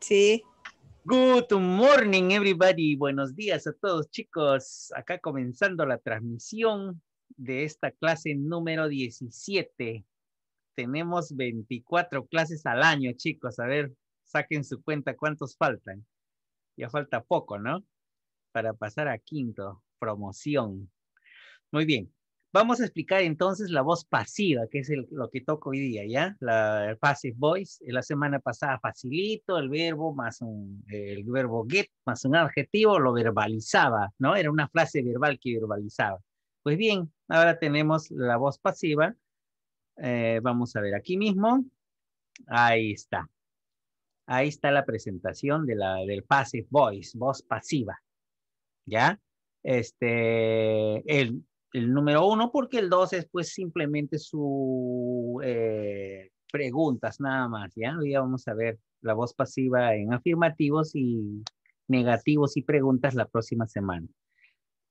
Sí. Good morning, everybody. Buenos días a todos, chicos. Acá comenzando la transmisión de esta clase número 17. Tenemos 24 clases al año, chicos. A ver, saquen su cuenta cuántos faltan. Ya falta poco, ¿no? Para pasar a quinto, promoción. Muy bien. Vamos a explicar entonces la voz pasiva, que es lo que toco hoy día, ¿ya? La el passive voice. La semana pasada facilito, el verbo más un, el verbo get más un adjetivo lo verbalizaba, ¿no? Era una frase verbal que verbalizaba. Pues bien, ahora tenemos la voz pasiva. Eh, vamos a ver aquí mismo. Ahí está. Ahí está la presentación de la, del passive voice, voz pasiva. ¿Ya? Este, el, el número uno, porque el dos es pues simplemente su eh, preguntas nada más, ¿ya? Hoy vamos a ver la voz pasiva en afirmativos y negativos y preguntas la próxima semana,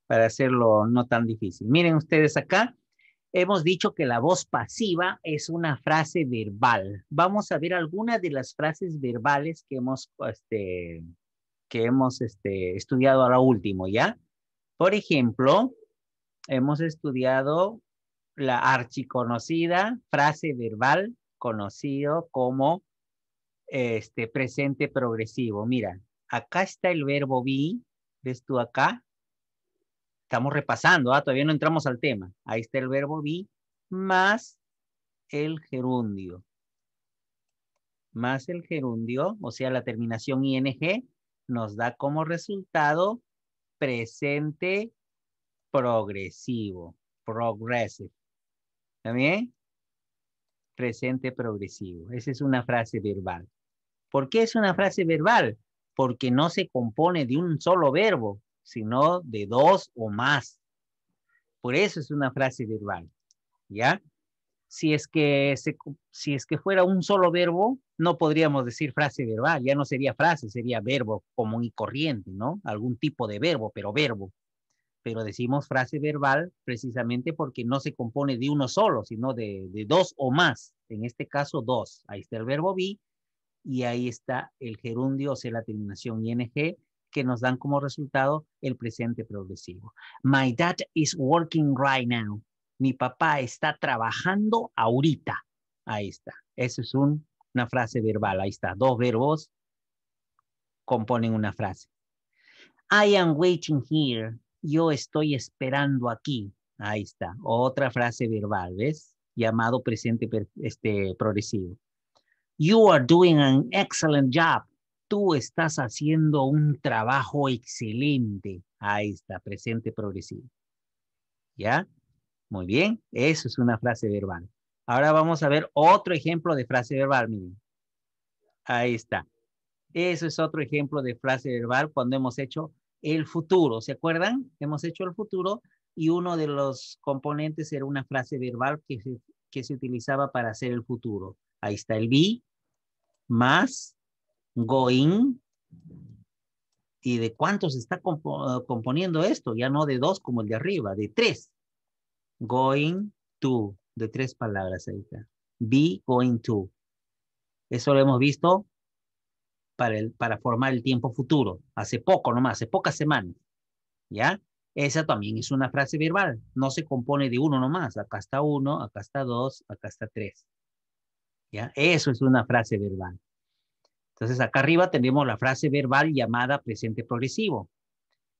para hacerlo no tan difícil. Miren ustedes acá, hemos dicho que la voz pasiva es una frase verbal. Vamos a ver algunas de las frases verbales que hemos, este, que hemos este, estudiado ahora último, ¿ya? Por ejemplo, hemos estudiado la archiconocida frase verbal conocido como este presente progresivo. Mira, acá está el verbo be, ¿ves tú acá? Estamos repasando, ¿ah? todavía no entramos al tema. Ahí está el verbo be más el gerundio. Más el gerundio, o sea, la terminación ing, nos da como resultado presente progresivo, progressive. ¿Está bien? Presente progresivo. Esa es una frase verbal. ¿Por qué es una frase verbal? Porque no se compone de un solo verbo, sino de dos o más. Por eso es una frase verbal. ¿Ya? Si es que, si es que fuera un solo verbo, no podríamos decir frase verbal, ya no sería frase, sería verbo común y corriente, ¿no? Algún tipo de verbo, pero verbo pero decimos frase verbal precisamente porque no se compone de uno solo, sino de, dos o más. En este caso, dos. Ahí está el verbo be y ahí está el gerundio, o sea, la terminación ing, que nos dan como resultado el presente progresivo. My dad is working right now. Mi papá está trabajando ahorita. Ahí está. Eso es una frase verbal. Ahí está. Dos verbos componen una frase. I am waiting here yo estoy esperando aquí. Ahí está, otra frase verbal, ¿ves? Llamado presente este, progresivo. You are doing an excellent job. Tú estás haciendo un trabajo excelente. Ahí está, presente progresivo. ¿Ya? Muy bien, eso es una frase verbal. Ahora vamos a ver otro ejemplo de frase verbal, miren. Ahí está. Eso es otro ejemplo de frase verbal cuando hemos hecho el futuro. ¿Se acuerdan? Hemos hecho el futuro y uno de los componentes era una frase verbal que se, que se utilizaba para hacer el futuro. Ahí está el be, más, going. ¿Y de cuántos está componiendo esto? Ya no de dos como el de arriba, de tres. Going to, de tres palabras ahí está. Be going to. Eso lo hemos visto para, formar el tiempo futuro, hace poco nomás, hace pocas semanas, ¿ya? Esa también es una frase verbal, no se compone de uno nomás, acá está uno, acá está dos, acá está tres, ¿ya? Eso es una frase verbal. Entonces acá arriba tenemos la frase verbal llamada presente progresivo.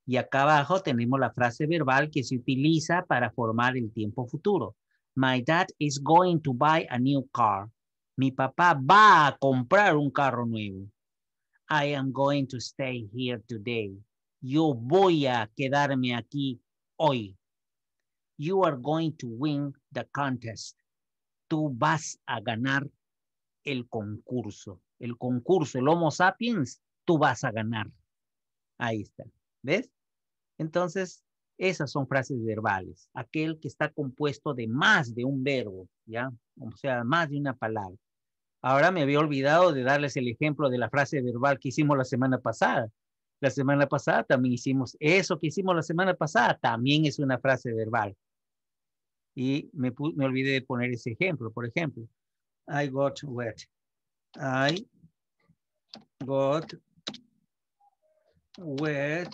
Y acá abajo tenemos la frase verbal que se utiliza para formar el tiempo futuro. My dad is going to buy a new car. Mi papá va a comprar un carro nuevo. I am going to stay here today. Yo voy a quedarme aquí hoy. You are going to win the contest. Tú vas a ganar el concurso. El concurso, el Homo sapiens, tú vas a ganar. Ahí está. ¿Ves? Entonces, esas son frases verbales. Aquel que está compuesto de más de un verbo, ¿ya? O sea, más de una palabra. Ahora me había olvidado de darles el ejemplo de la frase verbal que hicimos la semana pasada. La semana pasada también hicimos eso que hicimos la semana pasada, también es una frase verbal. Y me, olvidé de poner ese ejemplo, por ejemplo. I got wet. I got wet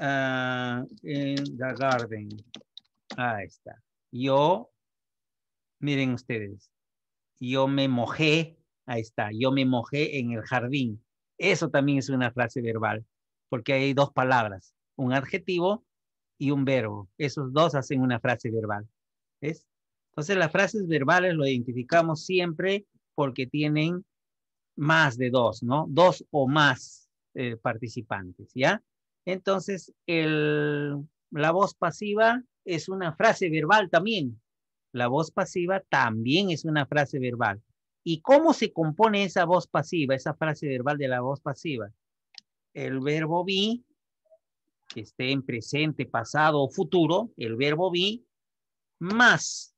uh, in the garden. Ahí está. Yo, miren ustedes, yo me mojé, ahí está, yo me mojé en el jardín. Eso también es una frase verbal, porque hay dos palabras, un adjetivo y un verbo. Esos dos hacen una frase verbal. ¿Ves? Entonces las frases verbales lo identificamos siempre porque tienen más de dos, ¿no? Dos o más eh, participantes, ¿ya? Entonces, la voz pasiva es una frase verbal también. La voz pasiva también es una frase verbal. ¿Y cómo se compone esa voz pasiva, esa frase verbal de la voz pasiva? El verbo be, que esté en presente, pasado o futuro, el verbo be, más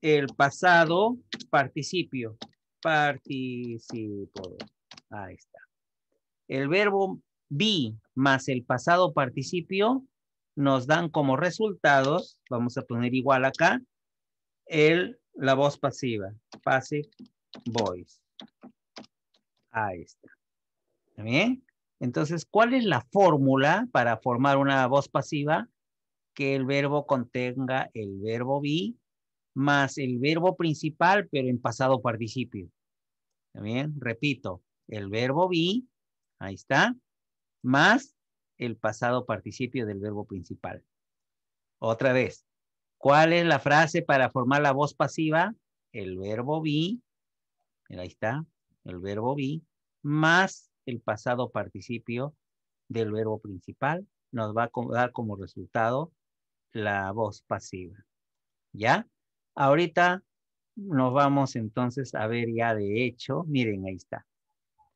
el pasado participio. Participo. Ahí está. El verbo be más el pasado participio nos dan como resultados, vamos a poner igual acá, el, la voz pasiva, passive voice. Ahí está. ¿Bien? Entonces, ¿cuál es la fórmula para formar una voz pasiva? Que el verbo contenga el verbo be más el verbo principal, pero en pasado participio. Bien, repito, el verbo be, ahí está, más el pasado participio del verbo principal. Otra vez, ¿cuál es la frase para formar la voz pasiva? El verbo be, ahí está, el verbo be, más el pasado participio del verbo principal, nos va a dar como resultado la voz pasiva. ¿Ya? Ahorita nos vamos entonces a ver ya de hecho, miren, ahí está.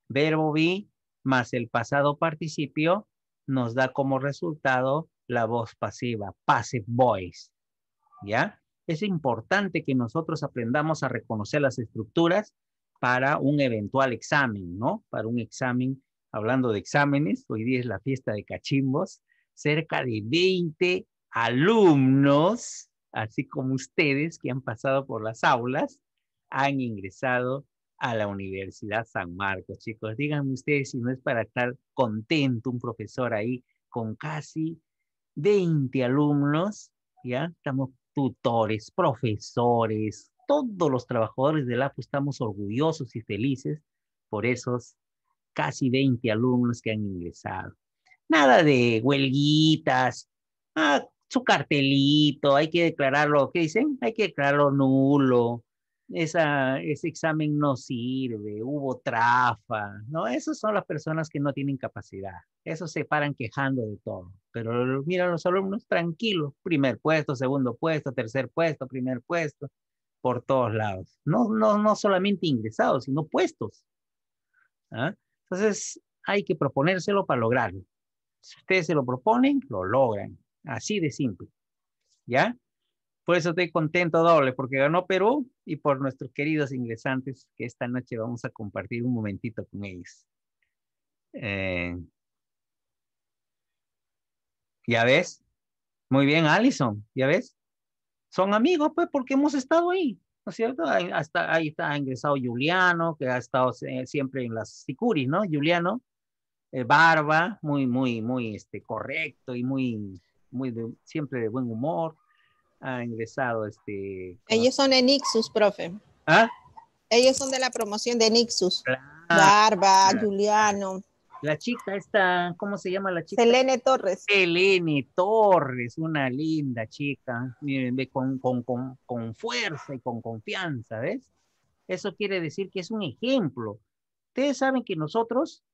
Verbo be más el pasado participio nos da como resultado la voz pasiva, passive voice. ¿Ya? Es importante que nosotros aprendamos a reconocer las estructuras para un eventual examen, ¿no? Para un examen, hablando de exámenes, hoy día es la fiesta de cachimbos, cerca de 20 alumnos así como ustedes que han pasado por las aulas, han ingresado a la Universidad San Marcos. Chicos, díganme ustedes si no es para estar contento un profesor ahí con casi 20 alumnos, ¿ya? Estamos tutores, profesores, todos los trabajadores del APU estamos orgullosos y felices por esos casi 20 alumnos que han ingresado. Nada de huelguitas, ah, su cartelito, hay que declararlo, ¿qué dicen? Hay que declararlo nulo, Esa, ese examen no sirve, hubo trafa, ¿no? Esas son las personas que no tienen capacidad, esos se paran quejando de todo, pero mira los alumnos tranquilos, primer puesto, segundo puesto, tercer puesto, primer puesto, por todos lados, no, no, no solamente ingresados, sino puestos. ¿ah? Entonces, hay que proponérselo para lograrlo. Si ustedes se lo proponen, lo logran. Así de simple. ¿Ya? Por eso estoy contento doble, porque ganó Perú y por nuestros queridos ingresantes que esta noche vamos a compartir un momentito con ellos. Eh, ¿Ya ves? Muy bien, Alison, ¿ya ves? Son amigos, pues, porque hemos estado ahí, ¿no es cierto? Ahí, hasta ahí está ingresado Juliano, que ha estado siempre en las Sicuris, ¿no? Juliano, eh, Barba, muy, muy, muy este, correcto y muy muy siempre de buen humor. Ha ingresado este... Ellos son de Nixus, profe. ¿Ah? Ellos son de la promoción de Nixus. Barba, Juliano. La chica esta, ¿cómo se llama la chica? Selene Torres. Selene Torres, una linda chica, miren, ve con, con, con, con fuerza y con confianza, ¿ves? Eso quiere decir que es un ejemplo. Ustedes saben que nosotros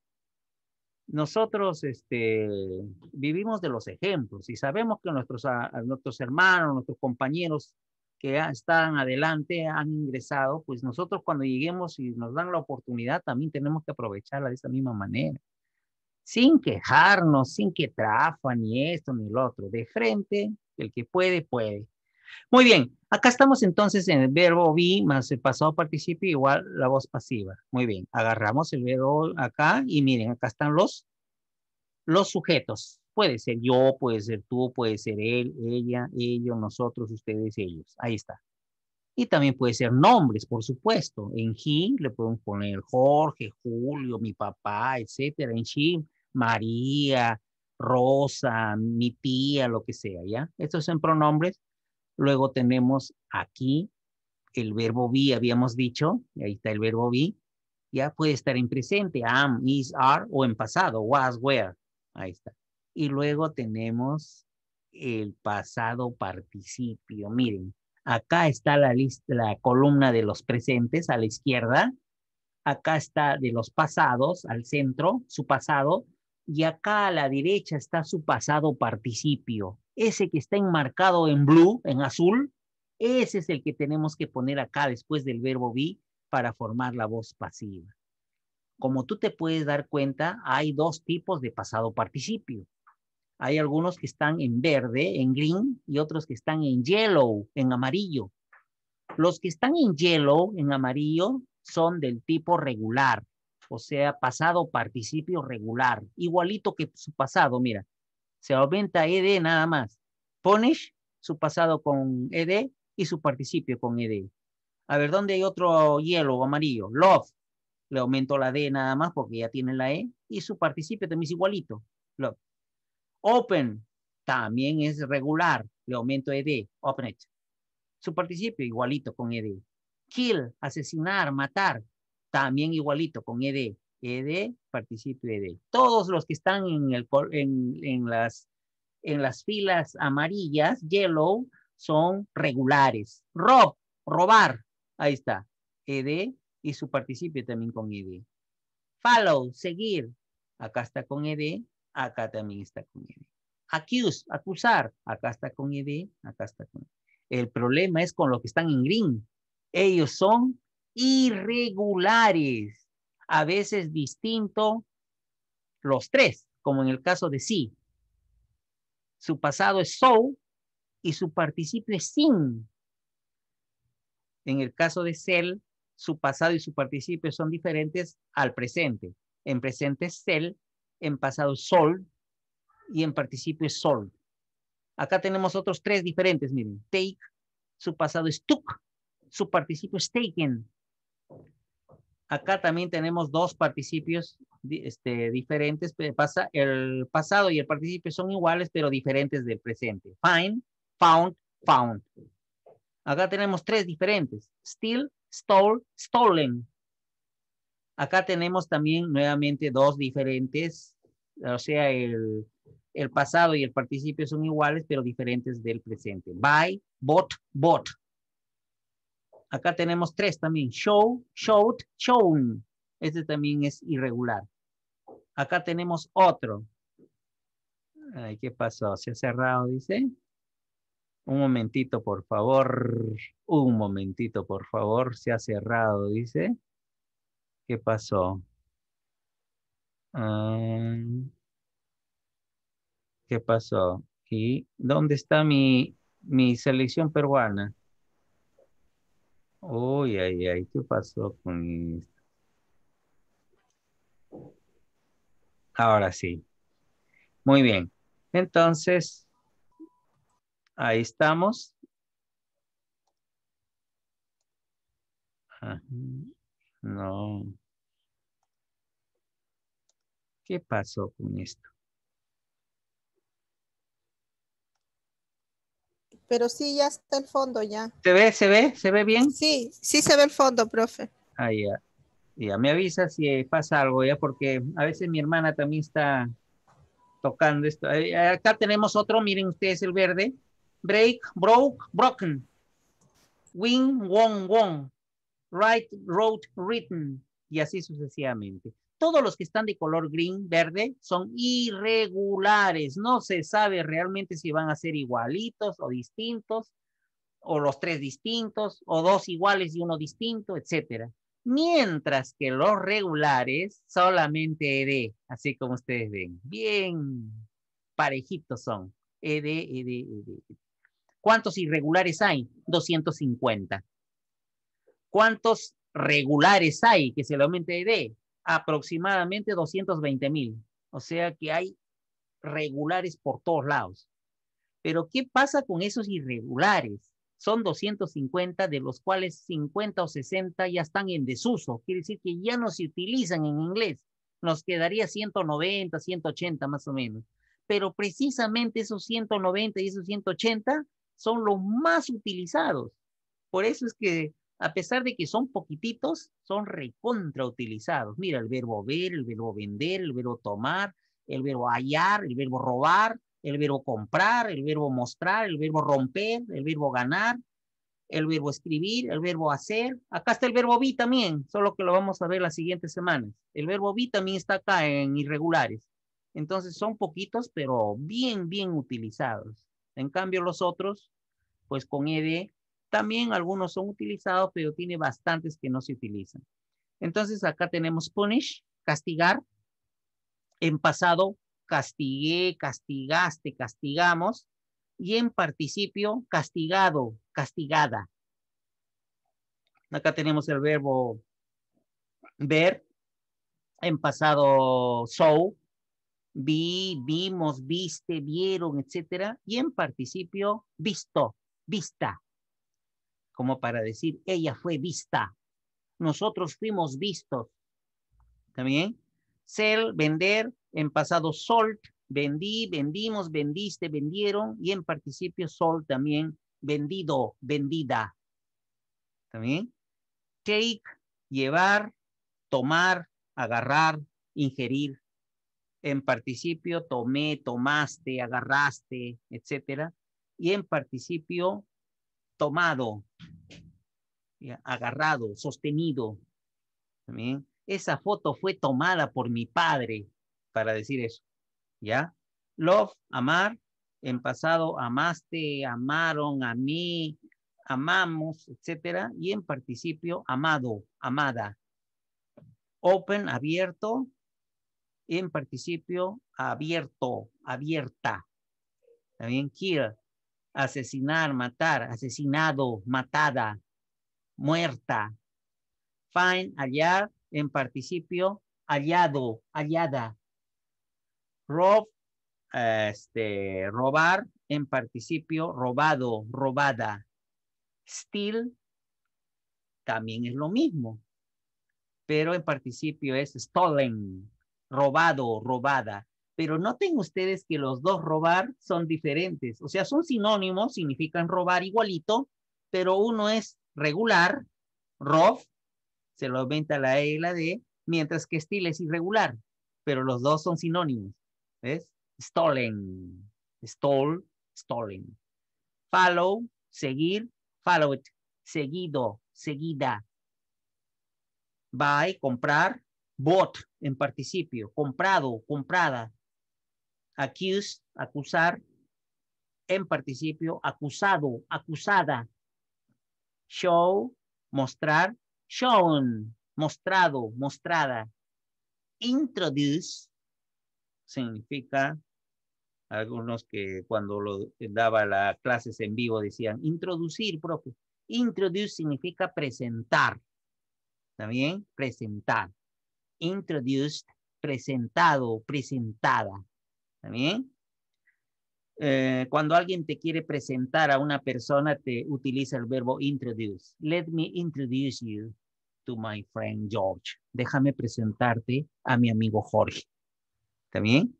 nosotros este, vivimos de los ejemplos y sabemos que nuestros, nuestros hermanos, nuestros compañeros que están adelante, han ingresado, pues nosotros cuando lleguemos y nos dan la oportunidad también tenemos que aprovecharla de esa misma manera. Sin quejarnos, sin que trafa, ni esto, ni lo otro. De frente, el que puede, puede. Muy bien, acá estamos entonces en el verbo be más el pasado participio igual la voz pasiva. Muy bien, agarramos el verbo acá y miren, acá están los, los sujetos. Puede ser yo, puede ser tú, puede ser él, ella, ellos, nosotros, ustedes, ellos. Ahí está. Y también puede ser nombres, por supuesto. En he le podemos poner Jorge, Julio, mi papá, etcétera. En she, María, Rosa, mi tía, lo que sea, ¿ya? Estos son pronombres. Luego tenemos aquí el verbo be, habíamos dicho, ahí está el verbo be. Ya puede estar en presente, am, is, are, o en pasado, was, were. Ahí está. Y luego tenemos el pasado participio. Miren, Acá está la lista, la columna de los presentes a la izquierda. Acá está de los pasados al centro, su pasado. Y acá a la derecha está su pasado participio. Ese que está enmarcado en blue, en azul, ese es el que tenemos que poner acá después del verbo be para formar la voz pasiva. Como tú te puedes dar cuenta, hay dos tipos de pasado participio. Hay algunos que están en verde, en green, y otros que están en yellow, en amarillo. Los que están en yellow, en amarillo, son del tipo regular, o sea, pasado participio regular, igualito que su pasado, mira. Se aumenta ed nada más. Punish, su pasado con ed y su participio con ed. A ver, ¿dónde hay otro yellow amarillo? Love. Le aumento la d nada más porque ya tiene la e y su participio también es igualito. Love. Open también es regular. Le aumento ed. Open it. Su participio igualito con ed. Kill, asesinar, matar. También igualito con ed. ed, participio ed. Todos los que están en, el, en, las, en las filas amarillas, yellow, son regulares. Rob, robar. Ahí está. ed y su participio también con ed. Follow, seguir. Acá está con ed acá también está con ed. Accuse, acusar, acá está con ed, acá está con ed. El problema es con los que están en green. Ellos son irregulares, a veces distinto los tres, como en el caso de sí. Su pasado es so y su participio es sin. En el caso de cell, su pasado y su participio son diferentes al presente. En presente es cell en pasado sol y en participio sol. Acá tenemos otros tres diferentes, miren. Take, su pasado es took, su participio es taken. Acá también tenemos dos participios este, diferentes. Pasa, el pasado y el participio son iguales, pero diferentes del presente. Find, found, found. Acá tenemos tres diferentes. Still, stole, stolen. Acá tenemos también nuevamente dos diferentes, o sea, el, el pasado y el participio son iguales, pero diferentes del presente. Buy, bought, bought. Acá tenemos tres también. Show, showed, shown. Este también es irregular. Acá tenemos otro. ¿qué pasó? ¿Se ha cerrado, dice? Un momentito, por favor. Un momentito, por favor. Se ha cerrado, dice. ¿Qué pasó? Ah, ¿Qué pasó? ¿Y dónde está mi, mi selección peruana? Uy, ay, ay, ¿qué pasó con esto? Ahora sí. Muy bien. Entonces, ahí estamos. No. ¿Qué pasó con esto? Pero sí, ya está el fondo ya. ¿Se ve? ¿Se ve? ¿Se ve bien? Sí, sí se ve el fondo, profe. Ah, ya. Ya, me avisa si pasa algo ya, porque a veces mi hermana también está tocando esto. Acá tenemos otro, miren ustedes el verde. Break, broke, broken. Win, won, won. Write, wrote, written. Y así sucesivamente. Todos los que están de color green, verde, son irregulares. No se sabe realmente si van a ser igualitos o distintos, o los tres distintos, o dos iguales y uno distinto, etcétera. Mientras que los regulares solamente ED, así como ustedes ven. Bien parejitos son. ED, ED, ED. ¿Cuántos irregulares hay? 250. ¿Cuántos regulares hay que se le aumente ED? Aproximadamente 220 mil. O sea que hay regulares por todos lados. Pero ¿qué pasa con esos irregulares? son 250, de los cuales 50 o 60 ya están en desuso. Quiere decir que ya no se utilizan en inglés. Nos quedaría 190, 180 más o menos. Pero precisamente esos 190 y esos 180 son los más utilizados. Por eso es que a pesar de que son poquititos, son recontrautilizados. Mira, el verbo ver, el verbo vender, el verbo tomar, el verbo hallar, el verbo robar, el verbo comprar, el verbo mostrar, el verbo romper, el verbo ganar, el verbo escribir, el verbo hacer. Acá está el verbo be también, solo que lo vamos a ver las siguientes semanas. El verbo be también está acá en irregulares. Entonces son poquitos, pero bien, bien utilizados. En cambio los otros, pues con ed, también algunos son utilizados, pero tiene bastantes que no se utilizan. Entonces acá tenemos punish, castigar. En pasado, castigué, castigaste, castigamos. Y en participio, castigado, castigada. Acá tenemos el verbo ver. En pasado, so. Vi, vimos, viste, vieron, etcétera. Y en participio, visto, vista. Como para decir, ella fue vista. Nosotros fuimos vistos. ¿También? Sell, vender, en pasado sold, vendí, vendimos, vendiste, vendieron, y en participio sold también, vendido, vendida. ¿También? Take, llevar, tomar, agarrar, ingerir. En participio, tomé, tomaste, agarraste, etcétera. Y en participio, tomado, agarrado, sostenido. También. Esa foto fue tomada por mi padre para decir eso. ¿Ya? Love, amar. En pasado, amaste, amaron, a mí, amamos, etcétera. Y en participio, amado, amada. Open, abierto. En participio, abierto, abierta. También kill, asesinar, matar, asesinado, matada, muerta. Find, hallar, en participio, hallado, hallada. Rob, este, robar, en participio, robado, robada. Steal, también es lo mismo, pero en participio es stolen, robado, robada. Pero noten ustedes que los dos robar son diferentes, o sea, son sinónimos, significan robar igualito, pero uno es regular, rob, se lo aumenta la E y la D, mientras que steal es irregular, pero los dos son sinónimos. ¿Ves? Stolen, stole, stolen. Follow, seguir, followed, seguido, seguida. Buy, comprar, bought en participio, comprado, comprada. Accuse, acusar, en participio, acusado, acusada. Show, mostrar, shown, mostrado, mostrada. Introduce significa, algunos que cuando daba las clases en vivo decían, introducir, profe. Introduce significa presentar. ¿También? Presentar. Introduced, presentado, presentada. ¿También? Eh, cuando alguien te quiere presentar a una persona, te utiliza el verbo introduce. Let me introduce you to my friend George. Déjame presentarte a mi amigo Jorge. ¿También?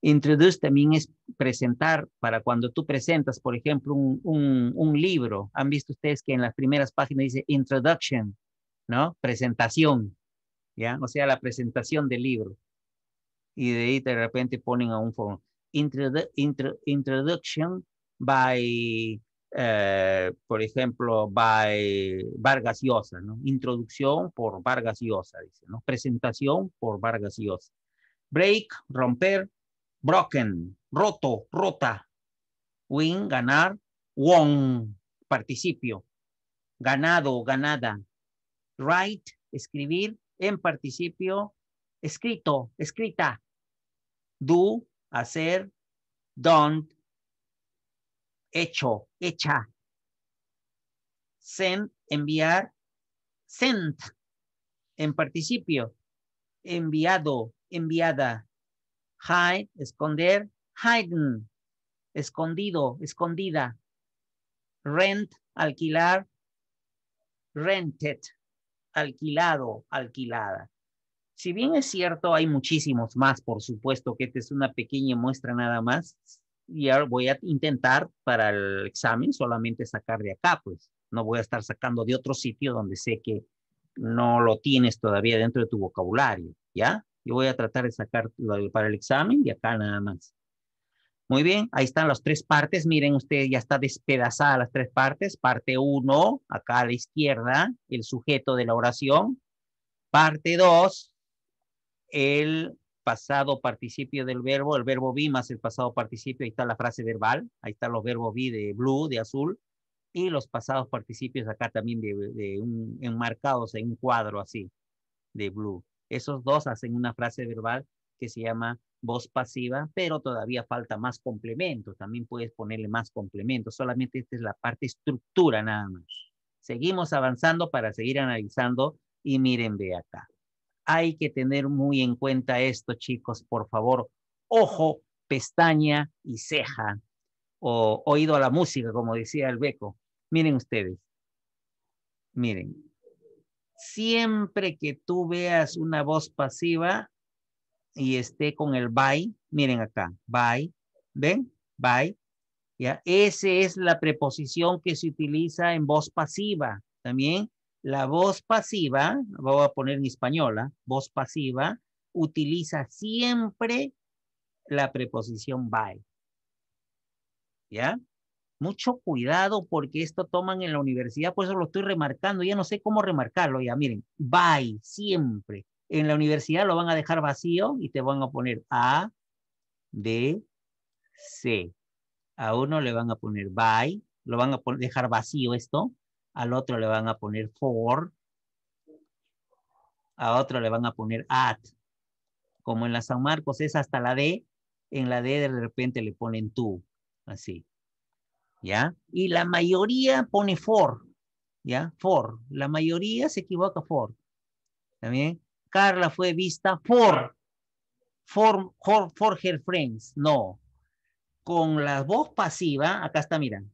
Introduce también es presentar para cuando tú presentas, por ejemplo, un, un, un libro. Han visto ustedes que en las primeras páginas dice introduction, ¿no? Presentación, ¿ya? O sea, la presentación del libro. Y de ahí de repente ponen a un fondo introduction by, uh, por ejemplo, by Vargas Llosa. Introducción por Vargas Llosa, dice, ¿no? Presentación por Vargas Llosa. Break, romper, broken, roto, rota. Win, ganar, won, participio. Ganado, ganada. Write, escribir, en participio, escrito, escrita. Do, hacer, don't, hecho, hecha. Send, enviar, sent, en participio, enviado, enviada. Hide, esconder, hidden, escondido, escondida. Rent, alquilar, rented, alquilado, alquilada. Si bien es cierto, hay muchísimos más, por supuesto que esta es una pequeña muestra nada más. Y ahora voy a intentar para el examen solamente sacar de acá, pues no voy a estar sacando de otro sitio donde sé que no lo tienes todavía dentro de tu vocabulario, ¿ya? Yo voy a tratar de sacar para el examen y acá nada más. Muy bien, ahí están las tres partes. Miren ustedes, ya está despedazada las tres partes. Parte uno, acá a la izquierda, el sujeto de la oración. Parte dos, el pasado participio del verbo, el verbo be más el pasado participio. Ahí está la frase verbal. Ahí están los verbos be de blue, de azul. Y los pasados participios acá también de, un, enmarcados en un cuadro así, de blue. Esos dos hacen una frase verbal que se llama voz pasiva, pero todavía falta más complemento. También puedes ponerle más complemento. Solamente esta es la parte estructura nada más. Seguimos avanzando para seguir analizando y miren de acá. Hay que tener muy en cuenta esto, chicos, por favor. Ojo, pestaña y ceja. O oído a la música, como decía el beco. Miren ustedes. Miren, siempre que tú veas una voz pasiva y esté con el by, miren acá, by, ¿ven? By, ¿ya? Esa es la preposición que se utiliza en voz pasiva. También la voz pasiva, voy a poner en española, voz pasiva, utiliza siempre la preposición by. ¿Ya? Mucho cuidado porque esto toman en la universidad, por eso lo estoy remarcando, ya no sé cómo remarcarlo, ya miren, by, siempre. En la universidad lo van a dejar vacío y te van a poner A, B, C. A uno le van a poner by, lo van a dejar vacío esto, al otro le van a poner for, a otro le van a poner at. Como en la San Marcos es hasta la D, en la D de repente le ponen tú, así. ¿ya? Y la mayoría pone for, ¿ya? For. La mayoría se equivoca for. ¿También? Carla fue vista for, for, for, for her friends. No. Con la voz pasiva, acá está, miran,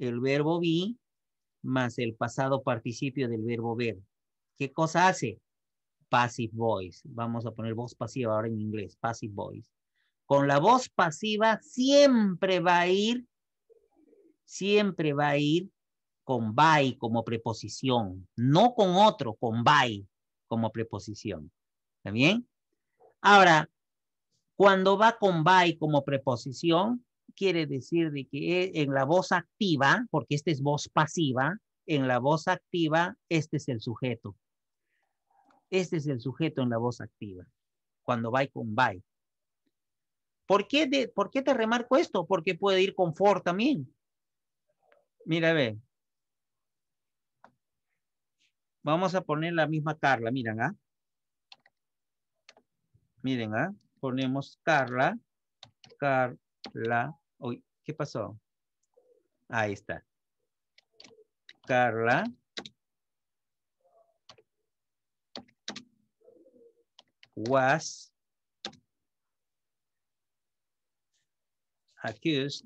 el verbo be más el pasado participio del verbo ver. ¿Qué cosa hace? Passive voice. Vamos a poner voz pasiva ahora en inglés, passive voice. Con la voz pasiva siempre va a ir siempre va a ir con by como preposición, no con otro, con by como preposición. ¿Está bien? Ahora, cuando va con by como preposición, quiere decir de que en la voz activa, porque esta es voz pasiva, en la voz activa, este es el sujeto. Este es el sujeto en la voz activa, cuando va con by. ¿Por ¿Por qué te remarco esto? Porque puede ir con for también. Mira, ve. Vamos a poner la misma Carla, miren, ¿ah? Miren, ¿ah? Ponemos Carla, Carla, uy, ¿qué pasó? Ahí está. Carla. Was accused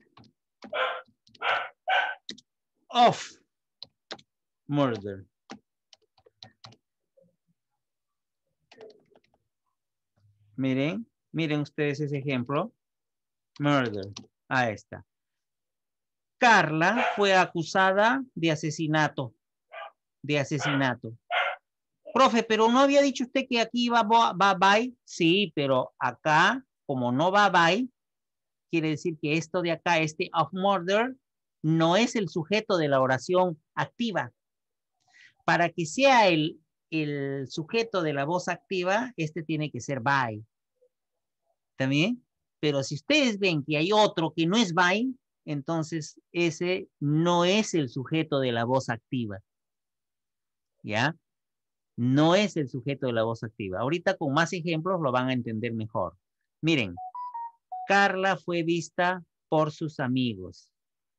of murder. Miren, miren ustedes ese ejemplo. Murder. Ahí está. Carla fue acusada de asesinato. De asesinato. Profe, pero no había dicho usted que aquí va, va bye. Sí, pero acá, como no va bye, quiere decir que esto de acá, este of murder, no es el sujeto de la oración activa. Para que sea el, el sujeto de la voz activa, este tiene que ser by. ¿También? Pero si ustedes ven que hay otro que no es by, entonces ese no es el sujeto de la voz activa. ¿Ya? No es el sujeto de la voz activa. Ahorita con más ejemplos lo van a entender mejor. Miren, Carla fue vista por sus amigos.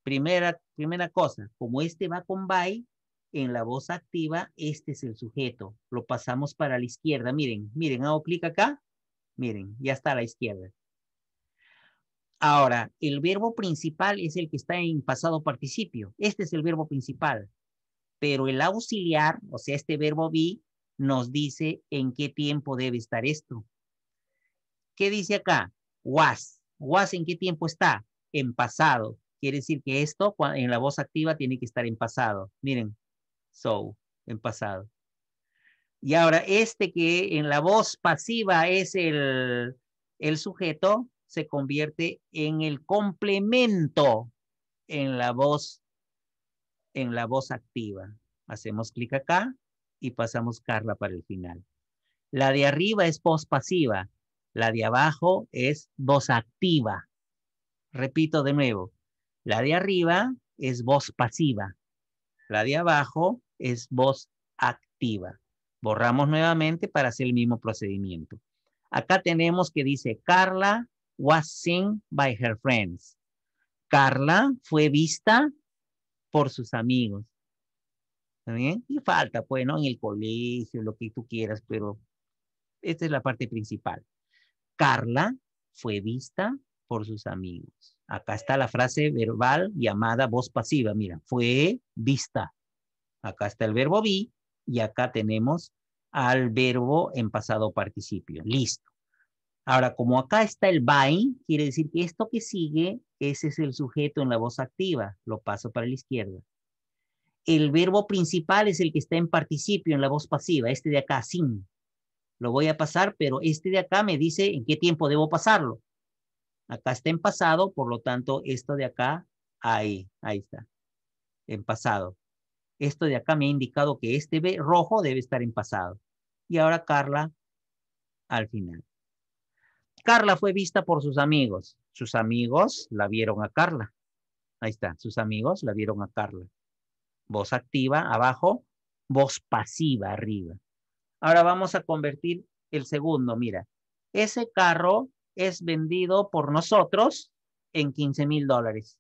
Primera, primera cosa, como este va con by, en la voz activa, este es el sujeto. Lo pasamos para la izquierda. Miren, miren, hago clic acá. Miren, ya está a la izquierda. Ahora, el verbo principal es el que está en pasado participio. Este es el verbo principal. Pero el auxiliar, o sea, este verbo be, nos dice en qué tiempo debe estar esto. ¿Qué dice acá? Was. Was en qué tiempo está? En pasado. Quiere decir que esto en la voz activa tiene que estar en pasado. Miren, so, en pasado. Y ahora este que en la voz pasiva es el, el sujeto, se convierte en el complemento en la voz, en la voz activa. Hacemos clic acá y pasamos Carla para el final. La de arriba es voz pasiva, la de abajo es voz activa. Repito de nuevo, la de arriba es voz pasiva, la de abajo es voz activa. Borramos nuevamente para hacer el mismo procedimiento. Acá tenemos que dice Carla was seen by her friends. Carla fue vista por sus amigos. bien? Y falta, pues, ¿no? En el colegio, lo que tú quieras, pero esta es la parte principal. Carla fue vista por sus amigos. Acá está la frase verbal llamada voz pasiva. Mira, fue vista. Acá está el verbo vi y acá tenemos al verbo en pasado participio. Listo. Ahora, como acá está el by, quiere decir que esto que sigue, ese es el sujeto en la voz activa. Lo paso para la izquierda. El verbo principal es el que está en participio en la voz pasiva, este de acá, sin. Lo voy a pasar, pero este de acá me dice en qué tiempo debo pasarlo. Acá está en pasado, por lo tanto, esto de acá, ahí, ahí está, en pasado. Esto de acá me ha indicado que este rojo debe estar en pasado. Y ahora Carla al final. Carla fue vista por sus amigos. Sus amigos la vieron a Carla. Ahí está, sus amigos la vieron a Carla. Voz activa abajo, voz pasiva arriba. Ahora vamos a convertir el segundo. Mira, ese carro es vendido por nosotros en 15 mil dólares.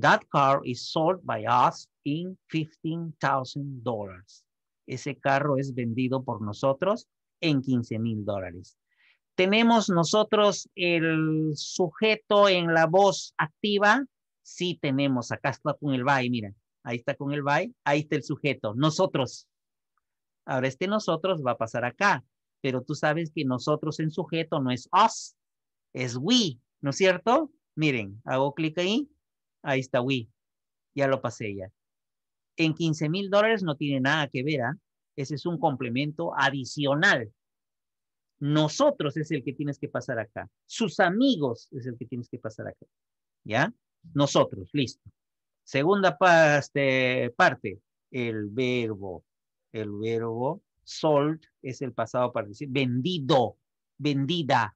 That car is sold by us in $15,000. Ese carro es vendido por nosotros en 15 mil dólares. ¿Tenemos nosotros el sujeto en la voz activa? Sí tenemos. Acá está con el by, mira. Ahí está con el by. Ahí está el sujeto. Nosotros. Ahora este nosotros va a pasar acá. Pero tú sabes que nosotros en sujeto no es us. Es we. ¿No es cierto? Miren, hago clic ahí Ahí está Wii. Ya lo pasé ya. En 15 mil dólares no tiene nada que ver. ¿ah? Ese es un complemento adicional. Nosotros es el que tienes que pasar acá. Sus amigos es el que tienes que pasar acá. ¿Ya? Nosotros, listo. Segunda parte, el verbo. El verbo sold es el pasado decir Vendido, vendida.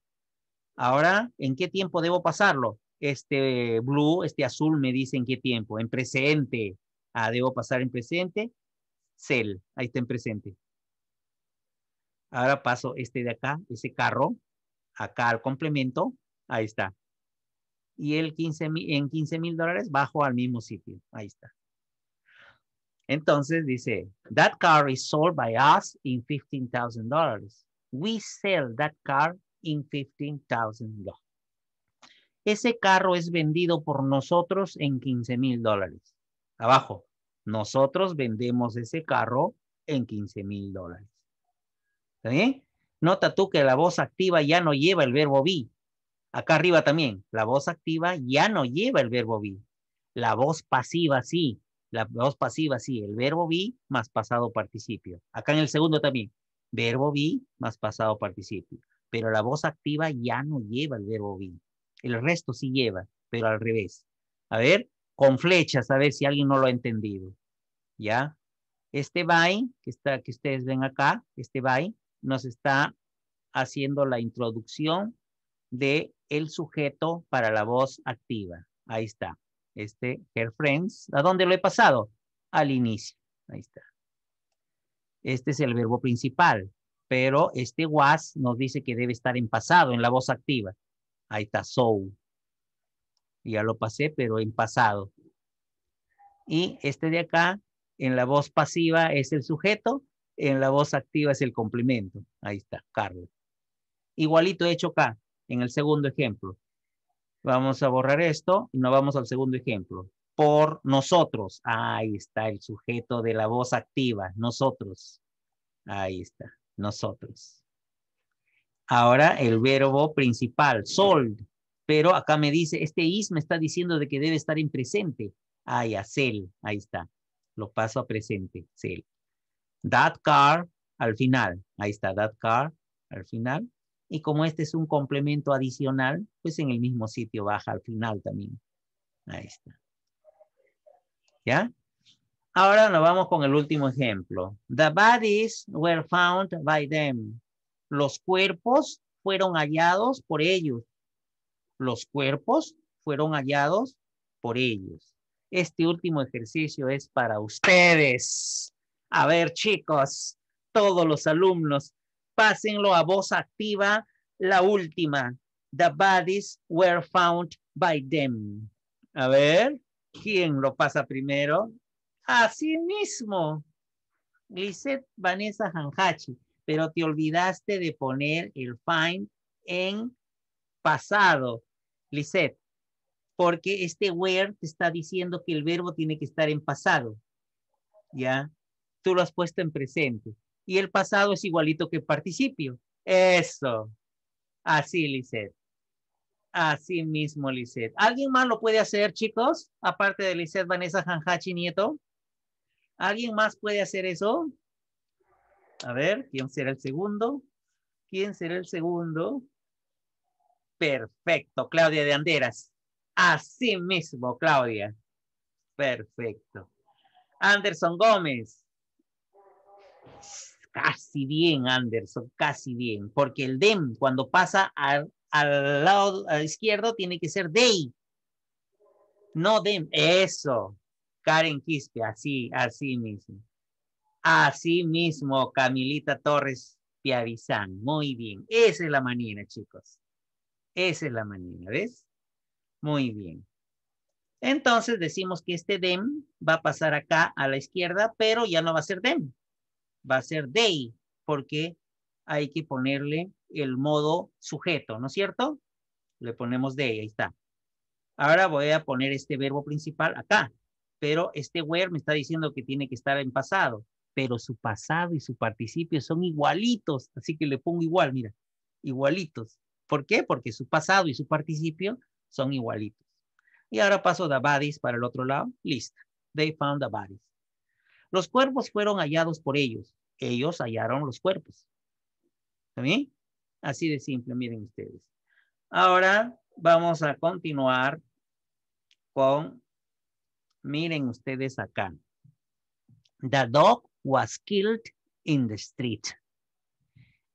Ahora, ¿en qué tiempo debo pasarlo? este blue, este azul me dice en qué tiempo, en presente. Ah, debo pasar en presente. Cel, ahí está en presente. Ahora paso este de acá, ese carro, acá al complemento, ahí está. Y el 15, en 15 mil dólares bajo al mismo sitio, ahí está. Entonces dice, that car is sold by us in $15,000. We sell that car in $15,000. Ese carro es vendido por nosotros en 15 mil dólares. Abajo, nosotros vendemos ese carro en 15 mil dólares. ¿Está bien? Nota tú que la voz activa ya no lleva el verbo be. Acá arriba también, la voz activa ya no lleva el verbo be. La voz pasiva sí, la voz pasiva sí, el verbo be más pasado participio. Acá en el segundo también, verbo be más pasado participio. Pero la voz activa ya no lleva el verbo be. El resto sí lleva, pero al revés. A ver, con flechas, a ver si alguien no lo ha entendido. ¿Ya? Este by, que, está, que ustedes ven acá, este by, nos está haciendo la introducción de el sujeto para la voz activa. Ahí está. Este, her friends. ¿A dónde lo he pasado? Al inicio. Ahí está. Este es el verbo principal, pero este was nos dice que debe estar en pasado, en la voz activa. Ahí está, so. Ya lo pasé, pero en pasado. Y este de acá, en la voz pasiva es el sujeto, en la voz activa es el complemento. Ahí está, Carlos. Igualito hecho acá, en el segundo ejemplo. Vamos a borrar esto y nos vamos al segundo ejemplo. Por nosotros. Ahí está el sujeto de la voz activa. Nosotros. Ahí está. Nosotros. Ahora el verbo principal, sold. Pero acá me dice, este is me está diciendo de que debe estar en presente. Ah, ya, sell. Ahí está. Lo paso a presente. Sell. That car al final. Ahí está. That car al final. Y como este es un complemento adicional, pues en el mismo sitio baja al final también. Ahí está. ¿Ya? Ahora nos vamos con el último ejemplo. The bodies were found by them. Los cuerpos fueron hallados por ellos. Los cuerpos fueron hallados por ellos. Este último ejercicio es para ustedes. A ver, chicos, todos los alumnos, pásenlo a voz activa, la última. The bodies were found by them. A ver, ¿quién lo pasa primero? Así mismo. Lisette Vanessa Hanhachi, pero te olvidaste de poner el find en pasado. Lisette, porque este where te está diciendo que el verbo tiene que estar en pasado. ¿Ya? Tú lo has puesto en presente y el pasado es igualito que participio. Eso. Así, Lisette. Así mismo, Lisette. ¿Alguien más lo puede hacer, chicos? Aparte de Lisette, Vanessa, Janhachi, Nieto. ¿Alguien más puede hacer eso? A ver, ¿quién será el segundo? ¿Quién será el segundo? Perfecto, Claudia de Anderas. Así mismo, Claudia. Perfecto. Anderson Gómez casi bien, Anderson, casi bien, porque el dem cuando pasa al, al lado izquierdo tiene que ser day. No dem, eso. Karen Quispe, así, así mismo. Así mismo, Camilita Torres Piavizán. Muy bien. Esa es la manera, chicos. Esa es la manera, ¿ves? Muy bien. Entonces decimos que este dem va a pasar acá a la izquierda, pero ya no va a ser dem va a ser they, porque hay que ponerle el modo sujeto, ¿no es cierto? Le ponemos they, ahí está. Ahora voy a poner este verbo principal acá, pero este where me está diciendo que tiene que estar en pasado, pero su pasado y su participio son igualitos, así que le pongo igual, mira, igualitos. ¿Por qué? Porque su pasado y su participio son igualitos. Y ahora paso the bodies para el otro lado. Listo. They found the bodies. Los cuerpos fueron hallados por ellos. Ellos hallaron los cuerpos. ¿Está? Así de simple, miren ustedes. Ahora vamos a continuar con, miren ustedes acá. The dog was killed in the street.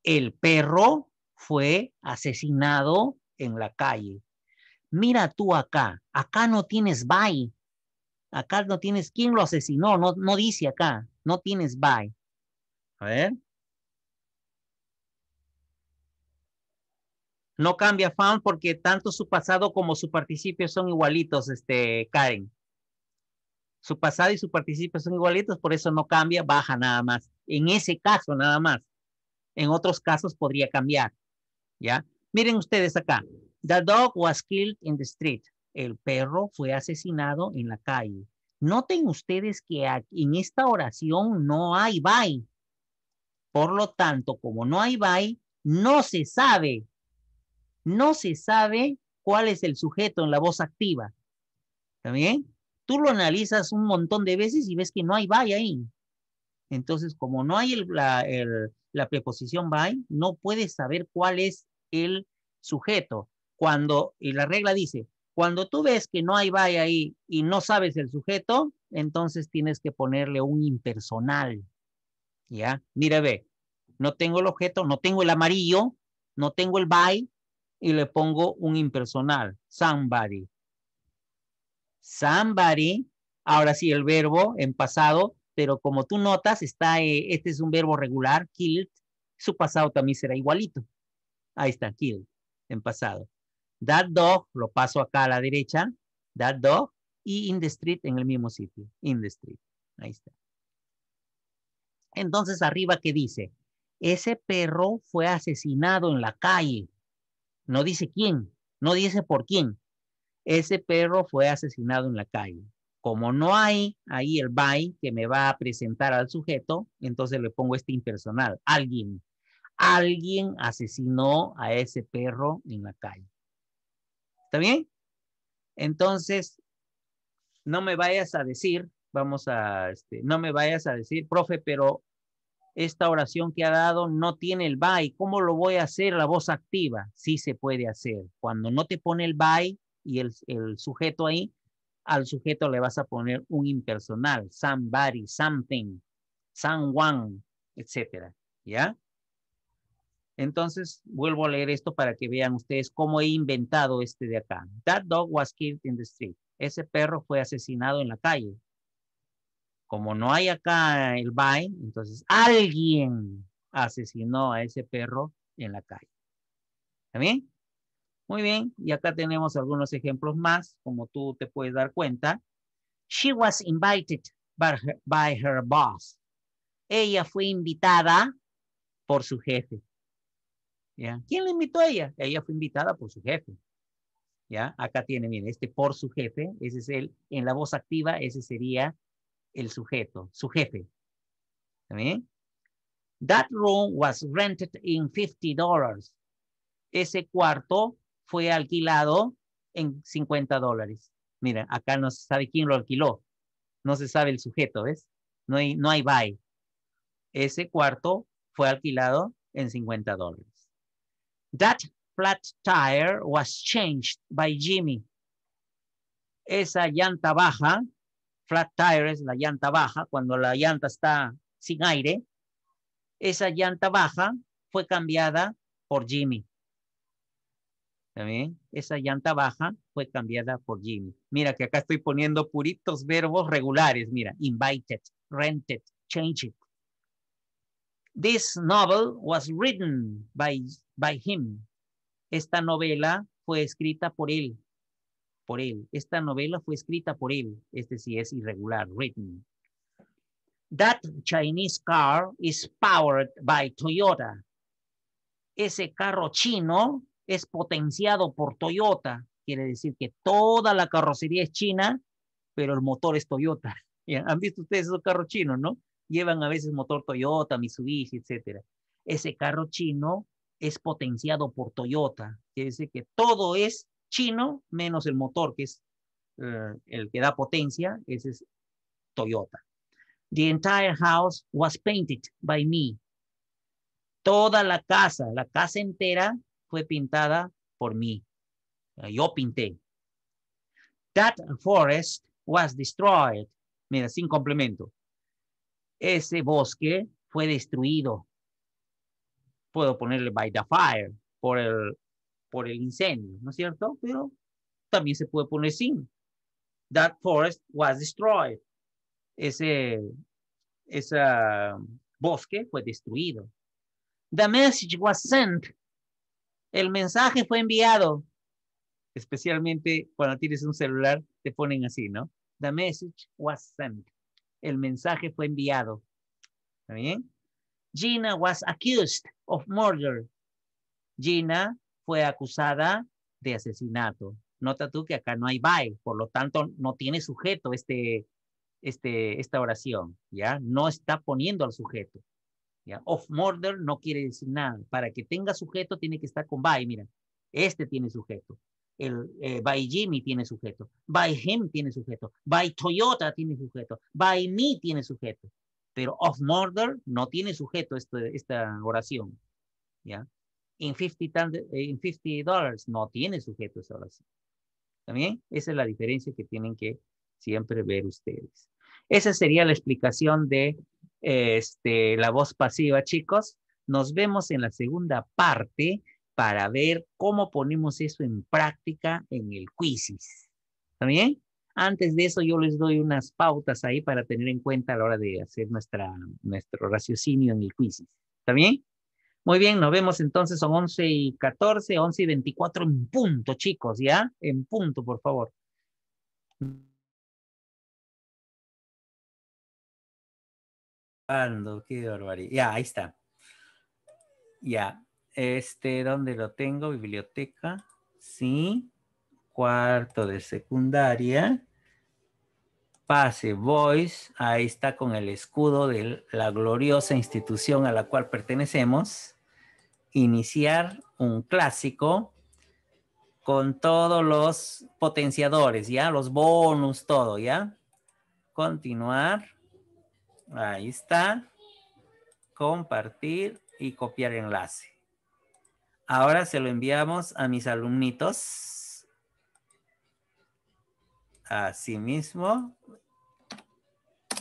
El perro fue asesinado en la calle. Mira tú acá, acá no tienes by, Acá no tienes quién lo asesinó, no, no dice acá, no tienes by. A ver. No cambia found porque tanto su pasado como su participio son igualitos, este, Karen. Su pasado y su participio son igualitos, por eso no cambia, baja nada más. En ese caso nada más. En otros casos podría cambiar. ¿Ya? Miren ustedes acá. The dog was killed in the street el perro fue asesinado en la calle. Noten ustedes que en esta oración no hay by. Por lo tanto, como no hay by, no se sabe, no se sabe cuál es el sujeto en la voz activa. ¿Está bien? Tú lo analizas un montón de veces y ves que no hay by ahí. Entonces, como no hay la, la preposición by, no puedes saber cuál es el sujeto. Cuando, y la regla dice, cuando tú ves que no hay by ahí y no sabes el sujeto, entonces tienes que ponerle un impersonal. ¿Ya? Mira, ve, no tengo el objeto, no tengo el amarillo, no tengo el by y le pongo un impersonal, somebody. Somebody, ahora sí el verbo en pasado, pero como tú notas, está, eh, este es un verbo regular, killed, su pasado también será igualito. Ahí está, killed, en pasado. That dog, lo paso acá a la derecha, that dog, y in the street en el mismo sitio, in the street. Ahí está. Entonces arriba, ¿qué dice? Ese perro fue asesinado en la calle. No dice quién, no dice por quién. ese perro fue asesinado en la calle. Como no hay ahí el by que me va a presentar al sujeto, entonces le pongo este impersonal. Alguien, alguien asesinó a ese perro en la calle. ¿Está bien? Entonces, no me vayas a decir, vamos a, este, no me vayas a decir, profe, pero esta oración que ha dado no tiene el by. ¿Cómo lo voy a hacer la voz activa? Sí se puede hacer. Cuando no te pone el by y el, el sujeto ahí, al sujeto le vas a poner un impersonal, somebody, something, someone, etcétera. ¿Ya? Entonces, vuelvo a leer esto para que vean ustedes cómo he inventado este de acá. That dog was killed in the street. Ese perro fue asesinado en la calle. Como no hay acá el by, entonces alguien asesinó a ese perro en la calle. ¿Está bien? Muy bien. Y acá tenemos algunos ejemplos más, como tú te puedes dar cuenta. She was invited by her boss. Ella fue invitada por su jefe. ¿Quién le invitó a ella? Ella fue invitada por su jefe. ¿Ya? Acá tiene, miren, este por su jefe, ese es el, en la voz activa, ese sería el sujeto, su jefe. That room was rented in $50. Ese cuarto fue alquilado en 50 dólares. Mira, acá no se sabe quién lo alquiló. No se sabe el sujeto, ¿ves? No hay, no hay buy. Ese cuarto fue alquilado en 50 dólares. That flat tire was changed by Jimmy. Esa llanta baja, flat tire es la llanta baja, cuando la llanta está sin aire, esa llanta baja fue cambiada por Jimmy. ¿También? Esa llanta baja fue cambiada por Jimmy. Mira que acá estoy poniendo puritos verbos regulares. Mira, invited, rented, changed. This novel was written by by him. Esta novela fue escrita por él. Por él. Esta novela fue escrita por él. Este sí es irregular, written. That Chinese car is powered by Toyota. Ese carro chino es potenciado por Toyota. Quiere decir que toda la carrocería es china, pero el motor es Toyota. ¿Han visto ustedes esos carros chinos, no? Llevan a veces motor Toyota, Mitsubishi, etcétera. Ese carro chino es potenciado por Toyota. Quiere decir que todo es chino menos el motor, que es eh, el que da potencia, ese es Toyota. The entire house was painted by me. Toda la casa, la casa entera fue pintada por mí. Yo pinté. That forest was destroyed. Mira, sin complemento. Ese bosque fue destruido puedo ponerle by the fire, por el, por el incendio, ¿no es cierto? Pero también se puede poner sin. That forest was destroyed. Ese, ese bosque fue destruido. The message was sent. El mensaje fue enviado. Especialmente cuando tienes un celular, te ponen así, ¿no? The message was sent. El mensaje fue enviado. ¿Está bien? Gina was accused of murder. Gina fue acusada de asesinato. Nota tú que acá no hay by, por lo tanto no tiene sujeto este, este, esta oración, ¿ya? No está poniendo al sujeto. Of murder no quiere decir nada. Para que tenga sujeto tiene que estar con by, mira. Este tiene sujeto. El eh, by Jimmy tiene sujeto. By him tiene sujeto. By Toyota tiene sujeto. By me tiene sujeto pero of murder no tiene sujeto este, esta oración, ¿ya? In 50, in 50 dólares no tiene sujeto esta oración. ¿También? Esa es la diferencia que tienen que siempre ver ustedes. Esa sería la explicación de este, la voz pasiva, chicos. Nos vemos en la segunda parte para ver cómo ponemos eso en práctica en el quizzes. ¿También? Antes de eso, yo les doy unas pautas ahí para tener en cuenta a la hora de hacer nuestra, nuestro raciocinio en el quiz. ¿Está bien? Muy bien, nos vemos entonces, son 11 y 14, 11 y 24 en punto, chicos, ¿ya? En punto, por favor. qué barbaridad. Ya, ahí está. Ya, este, ¿dónde lo tengo? Biblioteca. Sí. cuarto de secundaria. Pase Voice, ahí está con el escudo de la gloriosa institución a la cual pertenecemos. Iniciar un clásico con todos los potenciadores, ¿ya? Los bonus, todo, ¿ya? Continuar. Ahí está. Compartir y copiar enlace. Ahora se lo enviamos a mis alumnitos. Así mismo.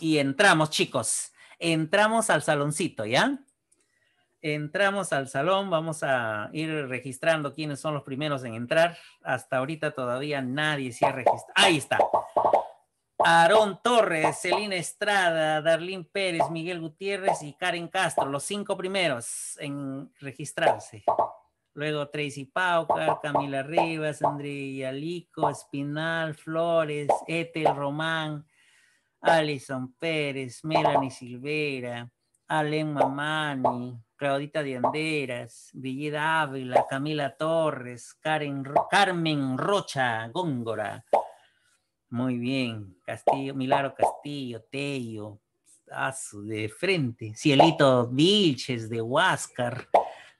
Y entramos, chicos. Entramos al saloncito, ¿ya? Entramos al salón, vamos a ir registrando quiénes son los primeros en entrar. Hasta ahorita todavía nadie se ha registrado. Ahí está. Aarón Torres, Celina Estrada, Darlín Pérez, Miguel Gutiérrez y Karen Castro, los cinco primeros en registrarse. Luego Tracy Paucar, Camila Rivas, Andrea Lico, Espinal, Flores, Etel Román, Alison Pérez, Melanie Silvera, Alen Mamani, Claudita de Anderas, Villeda Ávila, Camila Torres, Karen, Carmen Rocha, Góngora. Muy bien, Castillo, Milagro Castillo, Tello, de frente, Cielito Vilches de Huáscar.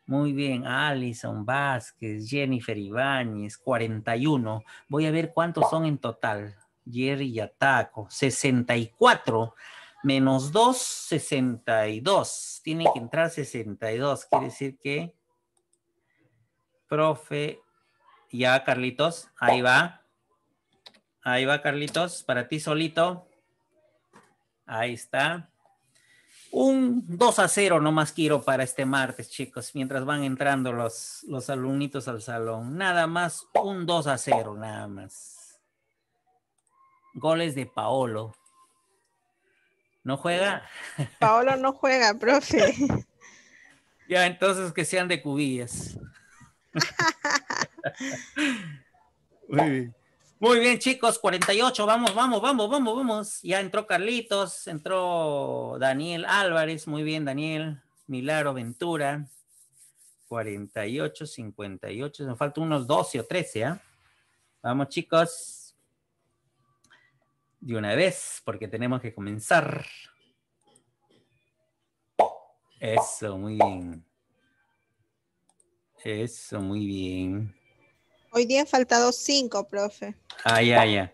Muy bien, Alison Vázquez, Jennifer Ibáñez, 41. Voy a ver cuántos son en total. Jerry Yataco, 64 menos 2, 62. Tiene que entrar 62. Quiere decir que, profe, ya Carlitos, ahí va. Ahí va Carlitos, para ti solito. Ahí está. Un 2 a 0 nomás quiero para este martes, chicos, mientras van entrando los, los alumnitos al salón. Nada más, un 2 a 0, nada más. Goles de Paolo. ¿No juega? Paolo no juega, profe. Ya, entonces que sean de cubillas. Muy bien. Muy bien, chicos, 48, vamos, vamos, vamos, vamos, vamos. Ya entró Carlitos, entró Daniel Álvarez, muy bien, Daniel. Milagro Ventura, 48, 58, nos faltan unos 12 o 13, ¿ah? Vamos, chicos. De una vez, porque tenemos que comenzar. Eso, muy bien. Eso, muy bien. Hoy día han faltado cinco, profe. Ah, ya, ya.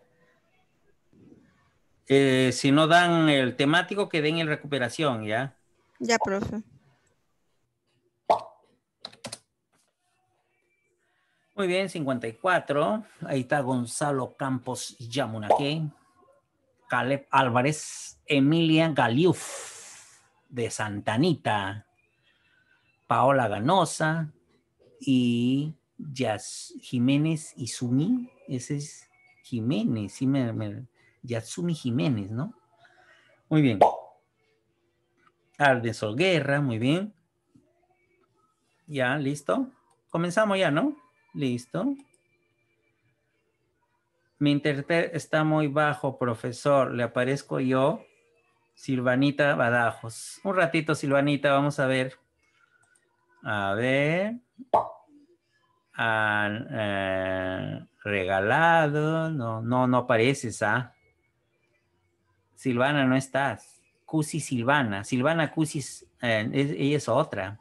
Eh, si no dan el temático, que den el recuperación, ¿ya? Ya, profe. Muy bien, 54. Ahí está Gonzalo Campos Yamunaque. Caleb Álvarez. Emilia Galiuf de Santanita. Paola Ganosa. Y Yas, Jiménez Izumi, ese es Jiménez, sí me, Yatsumi Jiménez, ¿no? Muy bien. Alden Solguerra, muy bien. Ya, listo. Comenzamos ya, ¿no? Listo. Mi internet está muy bajo, profesor. Le aparezco yo, Silvanita Badajos. Un ratito, Silvanita, vamos a ver. A ver han eh, regalado, no, no, no apareces, ¿ah? Silvana, no estás. Cusi Silvana. Silvana Cusi, eh, ella es otra.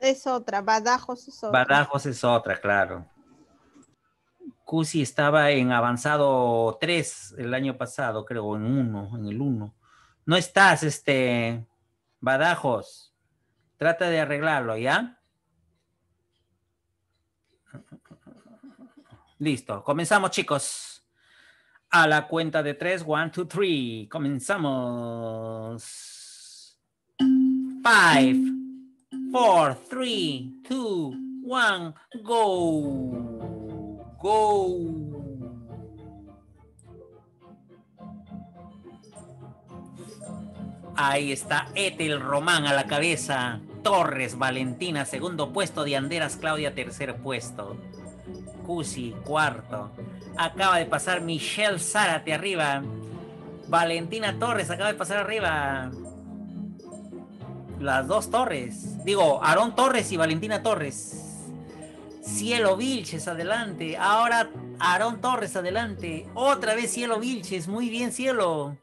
Es otra, Badajos es otra. Badajos es otra, claro. Cusi estaba en avanzado 3 el año pasado, creo, en 1, en el 1. No estás, este, Badajos. Trata de arreglarlo, ¿ya? Listo, comenzamos chicos. A la cuenta de tres, one, two, three. Comenzamos. Five, four, three, two, one, go. Go. Ahí está Etel Román a la cabeza. Torres Valentina, segundo puesto. De Anderas Claudia, tercer puesto. Cusi, cuarto. Acaba de pasar Michelle Zárate arriba. Valentina Torres acaba de pasar arriba. Las dos Torres. Digo, Aarón Torres y Valentina Torres. Cielo Vilches, adelante. Ahora Aarón Torres, adelante. Otra vez Cielo Vilches, muy bien, Cielo.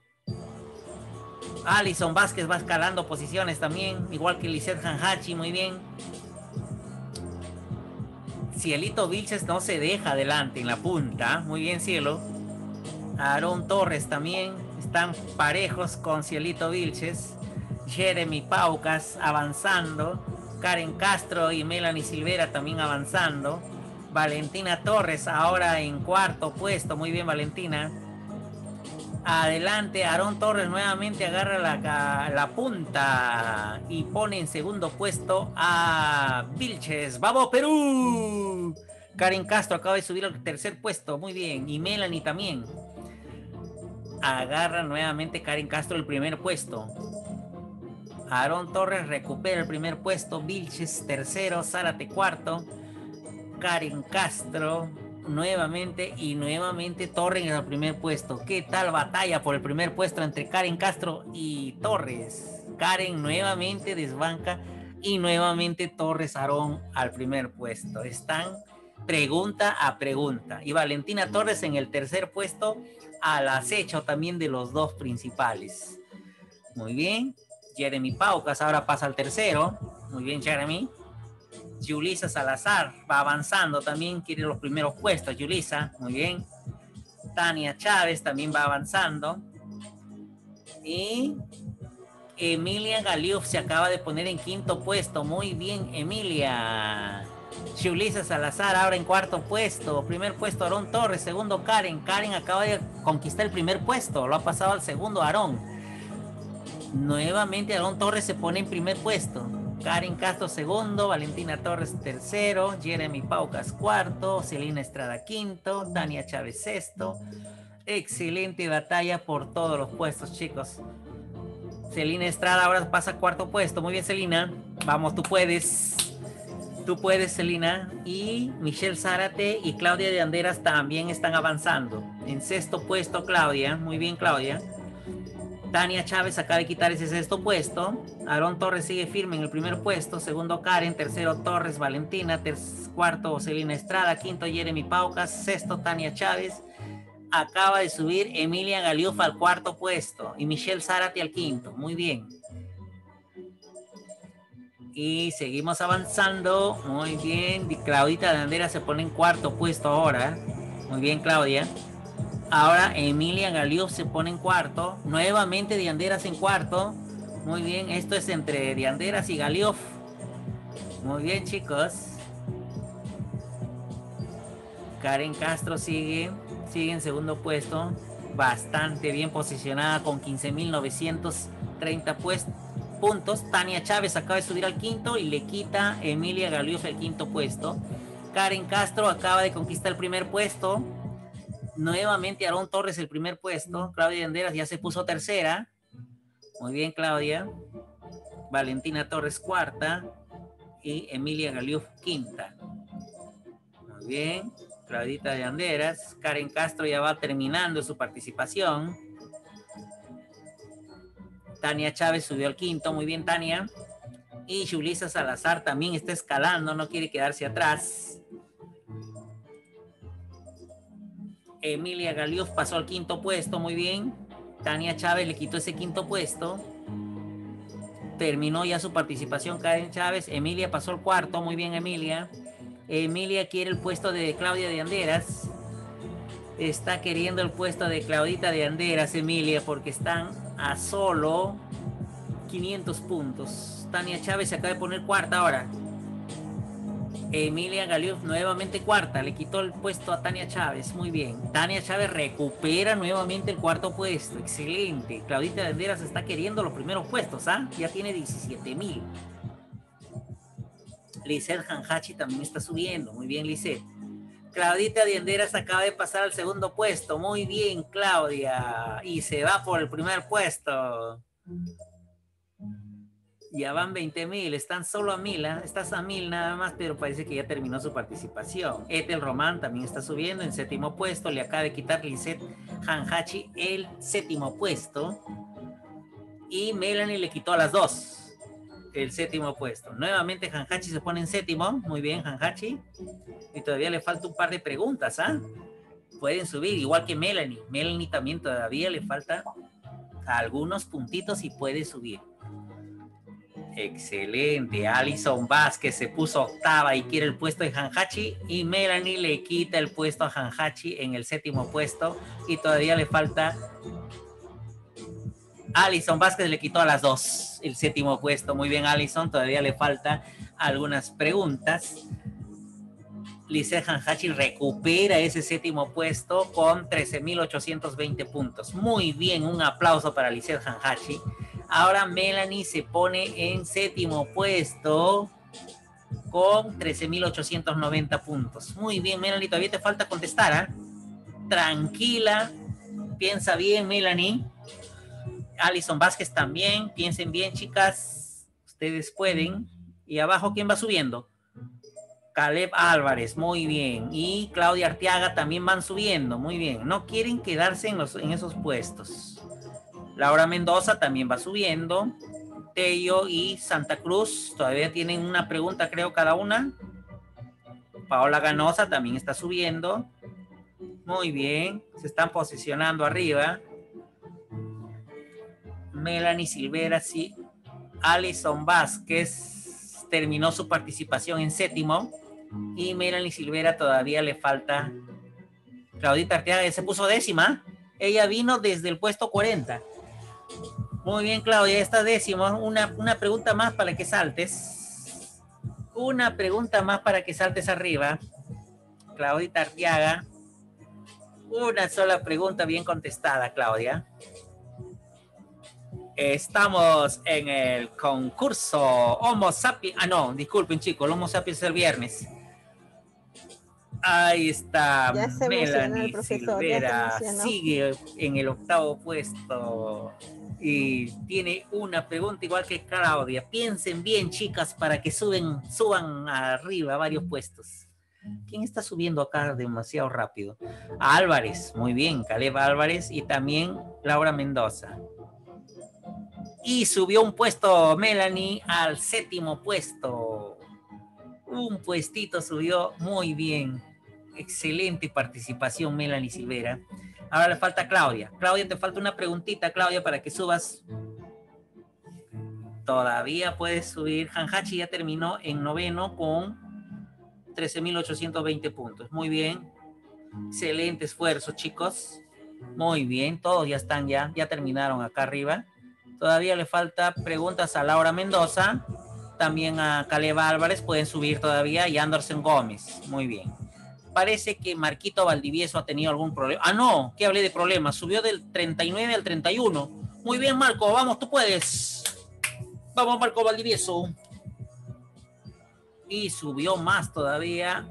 Alison Vázquez va escalando posiciones también, igual que Lisette Hanhachi, muy bien. Cielito Vilches no se deja adelante en la punta, muy bien, Cielo. Aarón Torres también, están parejos con Cielito Vilches. Jeremy Paucas avanzando. Karen Castro y Melanie Silvera también avanzando. Valentina Torres ahora en cuarto puesto. Muy bien, Valentina. Adelante, Aarón Torres nuevamente agarra la, punta y pone en segundo puesto a Vilches. ¡Vamos, Perú! Karen Castro acaba de subir al tercer puesto. Muy bien. Y Melanie también. Agarra nuevamente Karen Castro el primer puesto. Aarón Torres recupera el primer puesto, Vilches tercero, Zárate cuarto, Karen Castro nuevamente y nuevamente Torres en el primer puesto. ¿Qué tal batalla por el primer puesto entre Karen Castro y Torres? Karen nuevamente desbanca y nuevamente Torres Aarón al primer puesto. Están pregunta a pregunta. Y Valentina Torres en el tercer puesto al acecho también de los dos principales. Muy bien. Jeremy Paucas ahora pasa al tercero. Muy bien, Jeremy. Julisa Salazar va avanzando también, quiere los primeros puestos. Julisa, muy bien. Tania Chávez también va avanzando. Y Emilia Galiuf se acaba de poner en quinto puesto. Muy bien, Emilia. Julisa Salazar ahora en cuarto puesto. Primer puesto, Aarón Torres. Segundo, Karen. Karen acaba de conquistar el primer puesto. Lo ha pasado al segundo, Aarón. Nuevamente Aarón Torres se pone en primer puesto. Karen Castro segundo, Valentina Torres tercero, Jeremy Paucas cuarto, Celina Estrada quinto, Tania Chávez sexto. Excelente batalla por todos los puestos, chicos. Celina Estrada ahora pasa cuarto puesto. Muy bien, Celina. Vamos, tú puedes. Tú puedes, Celina. Y Michelle Zárate y Claudia de Anderas también están avanzando. En sexto puesto, Claudia. Muy bien, Claudia. Tania Chávez acaba de quitar ese sexto puesto. Aarón Torres sigue firme en el primer puesto. Segundo, Karen. Tercero, Torres Valentina. cuarto, Celina Estrada. Quinto, Jeremy Paucas. Sexto, Tania Chávez. Acaba de subir Emilia Galiufa al cuarto puesto. Y Michelle Zárate al quinto. Muy bien. Y seguimos avanzando. Muy bien. Claudita de Andera se pone en cuarto puesto ahora. Muy bien, Claudia. Ahora Emilia Galiuf se pone en cuarto. Nuevamente Dianderas en cuarto. Muy bien, esto es entre Dianderas y Galiuf. Muy bien, chicos. Karen Castro sigue, sigue en segundo puesto. Bastante bien posicionada con 15.930 puntos. Tania Chávez acaba de subir al quinto y le quita Emilia Galiuf el quinto puesto. Karen Castro acaba de conquistar el primer puesto Nuevamente Aarón Torres el primer puesto. Claudia Anderas ya se puso tercera. Muy bien, Claudia. Valentina Torres cuarta. Y Emilia Galiuf quinta. Muy bien. Claudita de Anderas. Karen Castro ya va terminando su participación. Tania Chávez subió al quinto. Muy bien, Tania. Y Julisa Salazar también está escalando, no quiere quedarse atrás. Emilia Galiuf pasó al quinto puesto, muy bien. Tania Chávez le quitó ese quinto puesto. Terminó ya su participación Karen Chávez. Emilia pasó al cuarto, muy bien Emilia. Emilia quiere el puesto de Claudia de Anderas. Está queriendo el puesto de Claudita de Anderas, Emilia, porque están a solo 500 puntos. Tania Chávez se acaba de poner cuarta ahora. Emilia Galiuf nuevamente cuarta, le quitó el puesto a Tania Chávez, muy bien. Tania Chávez recupera nuevamente el cuarto puesto, excelente. Claudita Denderas está queriendo los primeros puestos, ¿ah? Ya tiene 17 mil. Lisette Hanhachi también está subiendo, muy bien Lisette. Claudita Dienderas acaba de pasar al segundo puesto, muy bien Claudia, y se va por el primer puesto. Ya van 20 mil, están solo a mil, ¿eh? estás a mil nada más, pero parece que ya terminó su participación. Etel Román también está subiendo en séptimo puesto, le acaba de quitar Lizette Hanhachi el séptimo puesto. Y Melanie le quitó a las dos. el séptimo puesto. Nuevamente Hanhachi se pone en séptimo. Muy bien, Hanhachi. Y todavía le falta un par de preguntas, ¿ah? Pueden subir, igual que Melanie. Melanie también todavía le falta algunos puntitos y puede subir. Excelente. Alison Vázquez se puso octava y quiere el puesto de Hanhachi. Y Melanie le quita el puesto a Hanhachi en el séptimo puesto. Y todavía le falta. Alison Vázquez le quitó a las dos el séptimo puesto. Muy bien, Alison. Todavía le falta algunas preguntas. Lice Hanhachi recupera ese séptimo puesto con 13.820 puntos. Muy bien, un aplauso para Lice Hanhachi. Ahora Melanie se pone en séptimo puesto con 13.890 puntos. Muy bien, Melanie, todavía te falta contestar, ¿ah? Tranquila, piensa bien, Melanie. Alison Vázquez también, piensen bien, chicas. Ustedes pueden. Y abajo, ¿quién va subiendo? Caleb Álvarez, muy bien. Y Claudia Arteaga también van subiendo, muy bien. No quieren quedarse en, esos puestos. Laura Mendoza también va subiendo. Tello y Santa Cruz todavía tienen una pregunta, creo, cada una. Paola Ganosa también está subiendo. Muy bien, se están posicionando arriba. Melanie Silvera, sí. Alison Vázquez terminó su participación en séptimo. Y Melanie Silvera todavía le falta. Claudita Arteaga se puso décima. Ella vino desde el puesto 40. Muy bien, Claudia, esta décima, una, una pregunta más para que saltes. Una pregunta más para que saltes arriba. Claudia Artiaga. Una sola pregunta bien contestada, Claudia. Estamos en el concurso Homo sapiens. Ah, no, disculpen, chicos, el Homo sapiens es el viernes. Ahí está Melanie Silvera. Sigue en el octavo puesto y tiene una pregunta igual que Claudia. Piensen bien, chicas, para que suben, suban arriba varios puestos. ¿Quién está subiendo acá demasiado rápido? Álvarez, muy bien, Caleb Álvarez y también Laura Mendoza. Y subió un puesto Melanie al séptimo puesto. Un puestito subió muy bien. Excelente participación, Melanie Silvera. Ahora le falta Claudia. Claudia, te falta una preguntita, Claudia, para que subas. Todavía puedes subir. Hanhachi ya terminó en noveno con 13.820 puntos. Muy bien. Excelente esfuerzo, chicos. Muy bien. Todos ya están ya. Ya terminaron acá arriba. Todavía le falta preguntas a Laura Mendoza. También a Caleb Álvarez. Pueden subir todavía. Y Anderson Gómez. Muy bien parece que Marquito Valdivieso ha tenido algún problema. Ah, no, que hablé de problemas. Subió del 39 al 31. Muy bien, Marco, vamos, tú puedes. Vamos, Marco Valdivieso. Y subió más todavía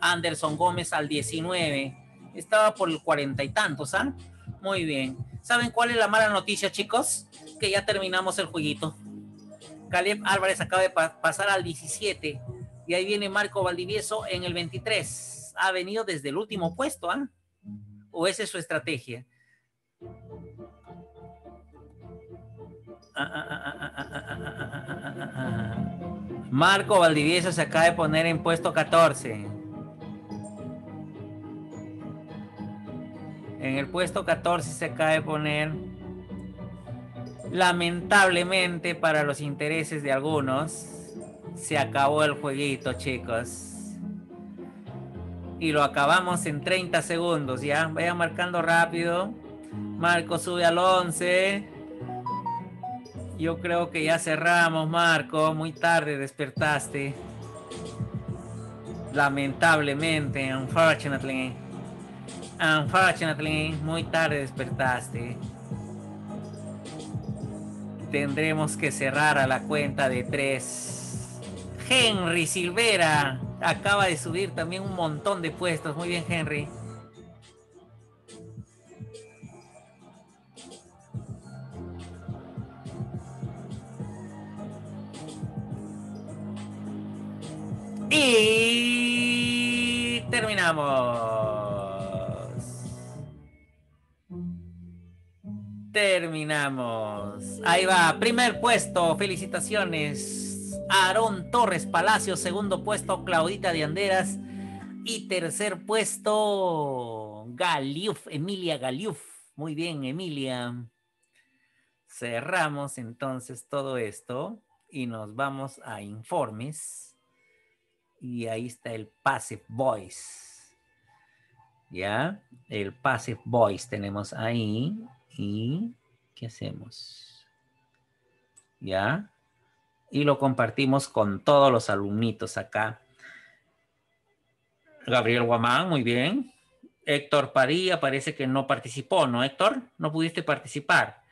Anderson Gómez al 19. Estaba por el cuarenta y tantos, ¿ah? Muy bien. ¿Saben cuál es la mala noticia, chicos? Que ya terminamos el jueguito. Caleb Álvarez acaba de pasar al 17 y ahí viene Marco Valdivieso en el 23 ha venido desde el último puesto, ¿ah? ¿O esa es su estrategia? Marco Valdivieso se acaba de poner en puesto 14. En el puesto 14 se acaba de poner, lamentablemente para los intereses de algunos, se acabó el jueguito, chicos y lo acabamos en 30 segundos, ¿ya? Vaya marcando rápido. Marco sube al 11. Yo creo que ya cerramos, Marco. Muy tarde despertaste. Lamentablemente, unfortunately. Unfortunately, muy tarde despertaste. Tendremos que cerrar a la cuenta de 3. Henry Silvera acaba de subir también un montón de puestos. Muy bien, Henry. Y terminamos. Terminamos. Ahí va, primer puesto, felicitaciones. Aarón Torres Palacio, segundo puesto, Claudita de Anderas. Y tercer puesto, Galiuf, Emilia Galiuf. Muy bien, Emilia. Cerramos entonces todo esto y nos vamos a informes. Y ahí está el Passive Voice. ¿Ya? El Passive Voice tenemos ahí. ¿Y qué hacemos? ¿Ya? Y lo compartimos con todos los alumnitos acá. Gabriel Guamán, muy bien. Héctor Padilla parece que no participó, ¿no, Héctor? No pudiste participar.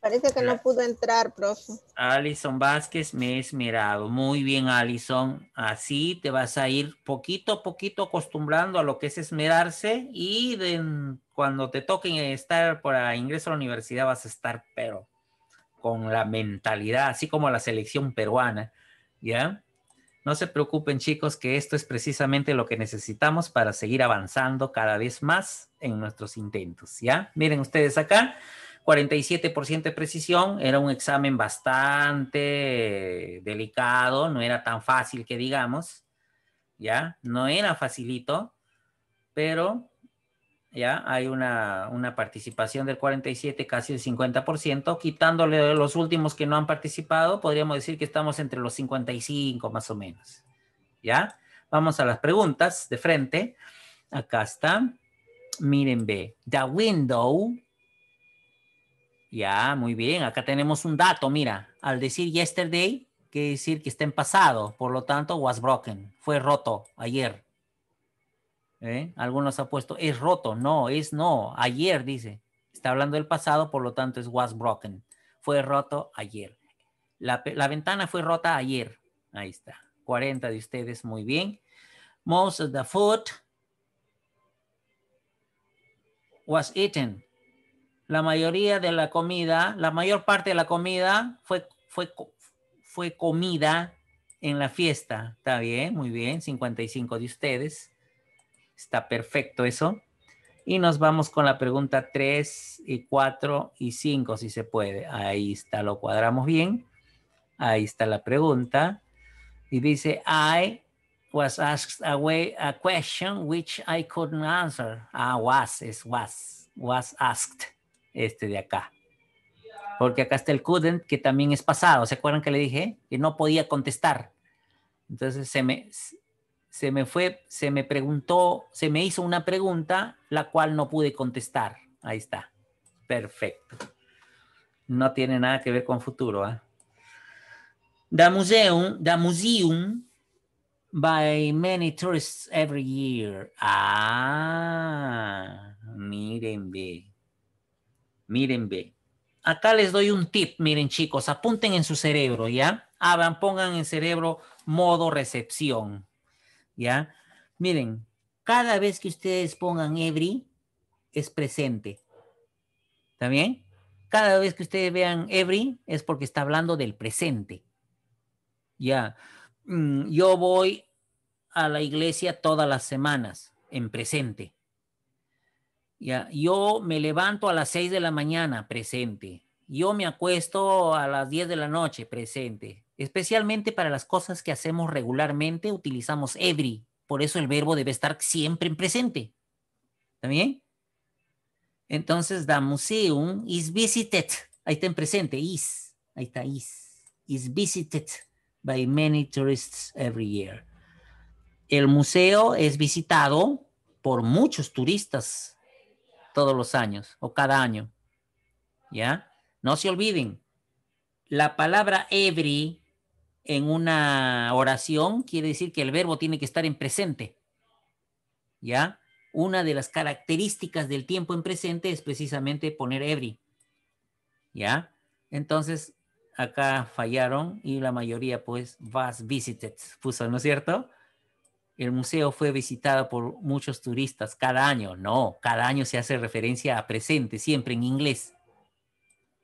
Parece que no pudo entrar, profe. Alison Vázquez, me he esmerado. Muy bien, Alison. Así te vas a ir poquito a poquito acostumbrando a lo que es esmerarse y cuando te toquen estar para ingreso a la universidad vas a estar, pero con la mentalidad, así como la selección peruana, ¿ya? No se preocupen, chicos, que esto es precisamente lo que necesitamos para seguir avanzando cada vez más en nuestros intentos, ¿ya? Miren ustedes acá. 47% de precisión, era un examen bastante delicado, no era tan fácil que digamos, ¿ya? No era facilito, pero ya hay una, una participación del 47, casi el 50%, quitándole los últimos que no han participado, podríamos decir que estamos entre los 55 más o menos, ¿ya? Vamos a las preguntas de frente. Acá está. Miren, ve. The window ya, muy bien. Acá tenemos un dato. Mira, al decir yesterday, quiere decir que está en pasado. Por lo tanto, was broken. Fue roto ayer. ¿Eh? Algunos han puesto, es roto. No, es no. Ayer dice. Está hablando del pasado, por lo tanto es was broken. Fue roto ayer. La, la ventana fue rota ayer. Ahí está. 40 de ustedes, muy bien. Most of the food was eaten la mayoría de la comida, la mayor parte de la comida fue, fue, fue comida en la fiesta. Está bien, muy bien, 55 de ustedes. Está perfecto eso. Y nos vamos con la pregunta 3 y 4 y 5, si se puede. Ahí está, lo cuadramos bien. Ahí está la pregunta. Y dice, I was asked away a question which I couldn't answer. Ah, was, es was, was asked este de acá. Porque acá está el couldn't, que también es pasado. ¿Se acuerdan que le dije? Que no podía contestar. Entonces se me, se me fue, se me preguntó, se me hizo una pregunta, la cual no pude contestar. Ahí está. Perfecto. No tiene nada que ver con futuro. ¿eh? The museum, the museum by many tourists every year. Ah, miren, ve. Miren, ve. Acá les doy un tip, miren chicos, apunten en su cerebro, ¿ya? Abran, pongan en cerebro modo recepción, ¿ya? Miren, cada vez que ustedes pongan every, es presente. ¿Está bien? Cada vez que ustedes vean every, es porque está hablando del presente. Ya. Mm, yo voy a la iglesia todas las semanas, en presente. Ya, yo me levanto a las 6 de la mañana, presente. Yo me acuesto a las 10 de la noche, presente. Especialmente para las cosas que hacemos regularmente, utilizamos every. Por eso el verbo debe estar siempre en presente. ¿Está bien? Entonces, the museum is visited. Ahí está en presente, is. Ahí está, is. Is visited by many tourists every year. El museo es visitado por muchos turistas todos los años o cada año. ¿Ya? No se olviden, la palabra every en una oración quiere decir que el verbo tiene que estar en presente. ¿Ya? Una de las características del tiempo en presente es precisamente poner every. ¿Ya? Entonces, acá fallaron y la mayoría pues was visited puso, ¿no es cierto? el museo fue visitado por muchos turistas cada año. No, cada año se hace referencia a presente, siempre en inglés.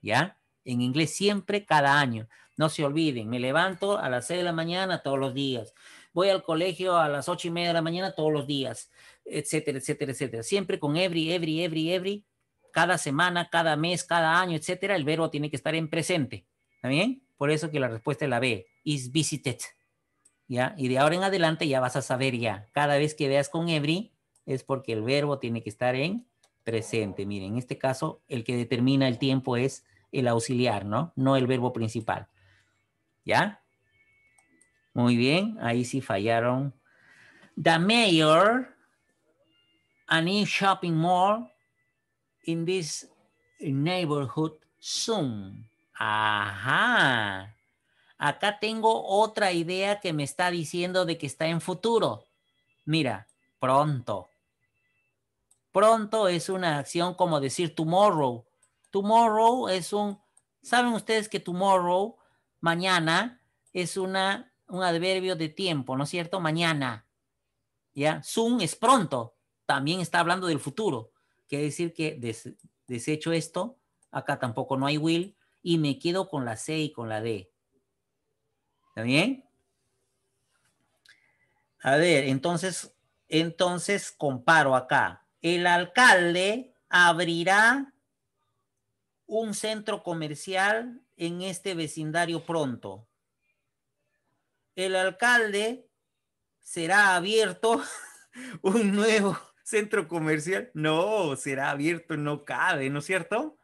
¿Ya? En inglés siempre, cada año. No se olviden, me levanto a las 6 de la mañana todos los días. Voy al colegio a las ocho y media de la mañana todos los días, etcétera, etcétera, etcétera. Siempre con every, every, every, every, cada semana, cada mes, cada año, etcétera, el verbo tiene que estar en presente. ¿Está bien? Por eso que la respuesta es la B, is visited. ¿Ya? Y de ahora en adelante ya vas a saber ya. Cada vez que veas con every es porque el verbo tiene que estar en presente. Miren, en este caso, el que determina el tiempo es el auxiliar, ¿no? No el verbo principal. ¿Ya? Muy bien, ahí sí fallaron. The mayor, a new shopping mall in this neighborhood soon. Ajá. Acá tengo otra idea que me está diciendo de que está en futuro. Mira, pronto. Pronto es una acción como decir tomorrow. Tomorrow es un, ¿saben ustedes que tomorrow, mañana, es una, un adverbio de tiempo, ¿no es cierto? Mañana. ¿Ya? Soon es pronto. También está hablando del futuro. Quiere decir que desecho esto, acá tampoco no hay will, y me quedo con la C y con la D. ¿Está bien? A ver, entonces, entonces comparo acá. El alcalde abrirá un centro comercial en este vecindario pronto. El alcalde será abierto un nuevo centro comercial. No, será abierto, no cabe, ¿no es cierto?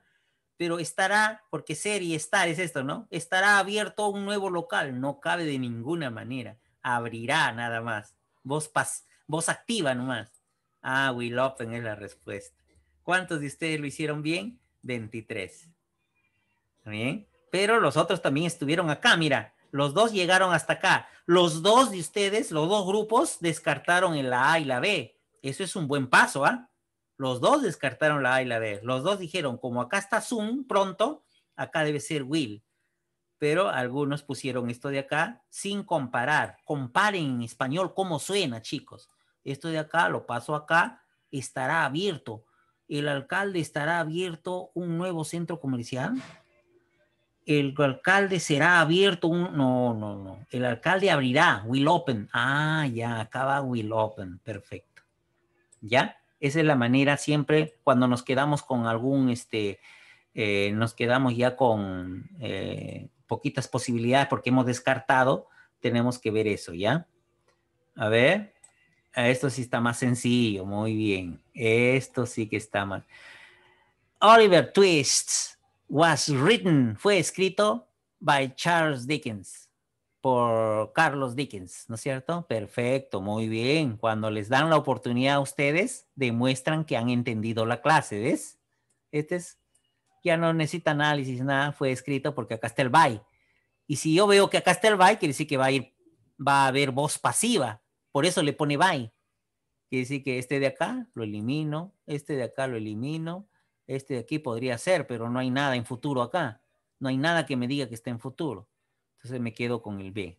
Pero estará, porque ser y estar es esto, ¿no? Estará abierto un nuevo local, no cabe de ninguna manera. Abrirá nada más. Voz, pas, voz activa nomás. Ah, will open es la respuesta. ¿Cuántos de ustedes lo hicieron bien? 23. ¿Bien? Pero los otros también estuvieron acá, mira. Los dos llegaron hasta acá. Los dos de ustedes, los dos grupos, descartaron en la A y la B. Eso es un buen paso, ¿ah? Los dos descartaron la A y la B. Los dos dijeron, como acá está Zoom pronto, acá debe ser Will. Pero algunos pusieron esto de acá sin comparar. Comparen en español cómo suena, chicos. Esto de acá lo paso acá, estará abierto. El alcalde estará abierto un nuevo centro comercial el alcalde será abierto un... No, no, no. El alcalde abrirá, will open. Ah, ya, acaba will open. Perfecto. ¿Ya? Esa es la manera siempre cuando nos quedamos con algún, este, eh, nos quedamos ya con eh, poquitas posibilidades porque hemos descartado, tenemos que ver eso, ¿ya? A ver, esto sí está más sencillo, muy bien. Esto sí que está más. Oliver Twist was written, fue escrito by Charles Dickens, por Carlos Dickens, ¿no es cierto? Perfecto, muy bien. Cuando les dan la oportunidad a ustedes, demuestran que han entendido la clase, ¿ves? Este es, ya no necesita análisis, nada, fue escrito porque acá está el by. Y si yo veo que acá está el by, quiere decir que va a ir, va a haber voz pasiva, por eso le pone by. Quiere decir que este de acá lo elimino, este de acá lo elimino, este de aquí podría ser, pero no hay nada en futuro acá. No hay nada que me diga que está en futuro. Entonces me quedo con el B.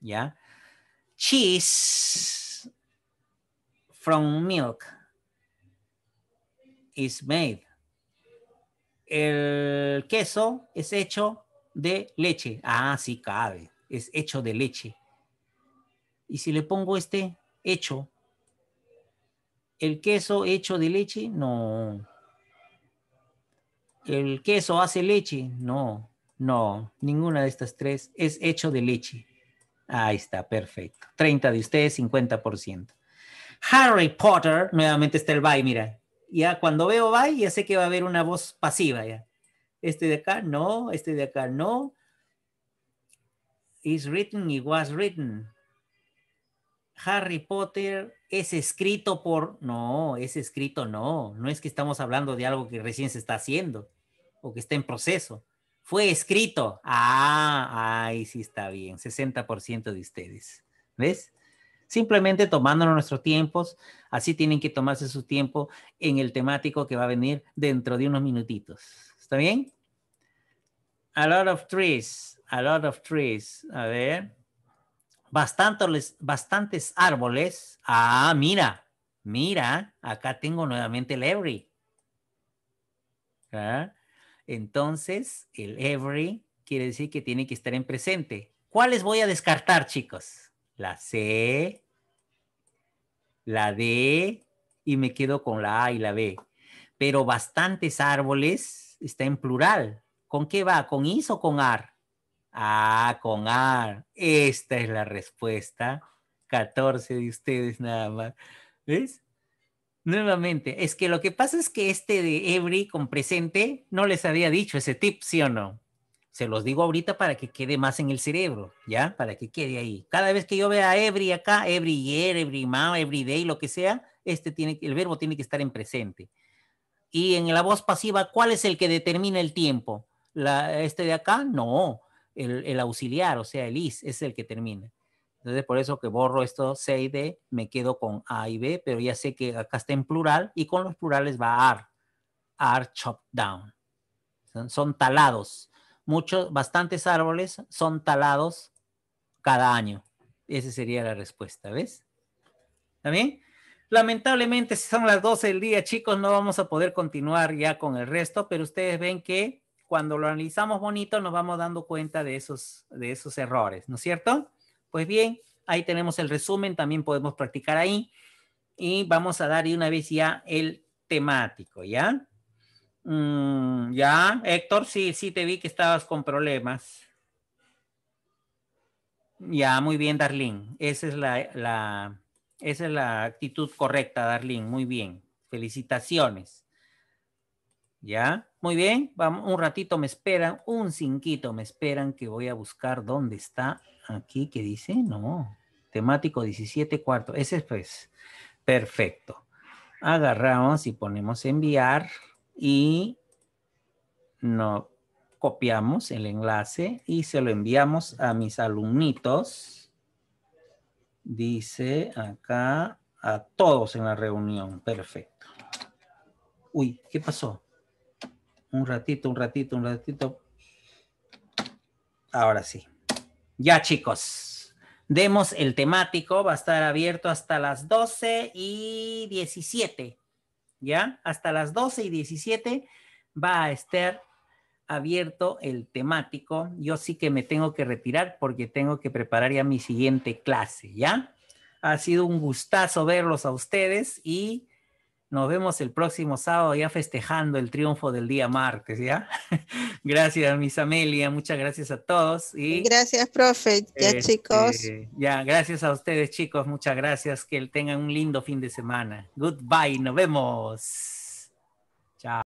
¿Ya? Cheese from milk is made. El queso es hecho de leche. Ah, sí cabe. Es hecho de leche. Y si le pongo este hecho, el queso hecho de leche, no, ¿El queso hace leche? No, no, ninguna de estas tres es hecho de leche. Ahí está, perfecto. 30 de ustedes, 50%. Harry Potter, nuevamente está el bye, mira. Ya cuando veo bye, ya sé que va a haber una voz pasiva ya. Este de acá, no, este de acá, no. Is written, it was written. Harry Potter es escrito por... No, es escrito no. No es que estamos hablando de algo que recién se está haciendo o que está en proceso. Fue escrito. Ah, ahí sí está bien. 60% de ustedes. ¿Ves? Simplemente tomándonos nuestros tiempos. Así tienen que tomarse su tiempo en el temático que va a venir dentro de unos minutitos. ¿Está bien? A lot of trees. A lot of trees. A ver bastantes, árboles. Ah, mira, mira, acá tengo nuevamente el every. ¿Ah? Entonces, el every quiere decir que tiene que estar en presente. ¿Cuáles voy a descartar, chicos? La C, la D y me quedo con la A y la B. pero bastantes árboles está en plural. ¿Con qué va? ¿Con is o con ar? Ah, con ar. Esta es la respuesta. 14 de ustedes nada más. ¿Ves? Nuevamente, es que lo que pasa es que este de every con presente no les había dicho ese tip, ¿sí o no? Se los digo ahorita para que quede más en el cerebro, ¿ya? Para que quede ahí. Cada vez que yo vea every acá, every year, every month, every day, lo que sea, este tiene, el verbo tiene que estar en presente. Y en la voz pasiva, ¿cuál es el que determina el tiempo? La, ¿Este de acá? No, el, el auxiliar, o sea, el is, es el que termina. Entonces, por eso que borro esto C y D, me quedo con A y B, pero ya sé que acá está en plural y con los plurales va AR. AR chopped down. Son, talados. Muchos, bastantes árboles son talados cada año. Esa sería la respuesta, ¿ves? ¿También? Lamentablemente, si son las 12 del día, chicos, no vamos a poder continuar ya con el resto, pero ustedes ven que cuando lo analizamos bonito nos vamos dando cuenta de esos, de esos errores, ¿no es cierto? Pues bien, ahí tenemos el resumen, también podemos practicar ahí. Y vamos a dar una vez ya el temático, ¿ya? Mm, ya, Héctor, sí, sí te vi que estabas con problemas. Ya, muy bien, Darlene. Esa es la, la, esa es la actitud correcta, Darlene. Muy bien. Felicitaciones. ¿Ya? Muy bien. Vamos, un ratito me esperan, un cinquito me esperan que voy a buscar dónde está aquí que dice, no, temático 17 cuarto, ese es pues, perfecto. Agarramos y ponemos enviar y no copiamos el enlace y se lo enviamos a mis alumnitos. Dice acá a todos en la reunión. Perfecto. Uy, ¿qué pasó? Un ratito, un ratito, un ratito. Ahora sí. Ya chicos, demos el temático, va a estar abierto hasta las 12 y 17. ¿Ya? Hasta las 12 y 17 va a estar abierto el temático. Yo sí que me tengo que retirar porque tengo que preparar ya mi siguiente clase, ¿ya? Ha sido un gustazo verlos a ustedes y nos vemos el próximo sábado ya festejando el triunfo del día martes, ¿ya? gracias, Miss Amelia, muchas gracias a todos. Y, gracias, profe. Ya, este, chicos. Ya, gracias a ustedes, chicos. Muchas gracias. Que tengan un lindo fin de semana. Goodbye, nos vemos. Chao.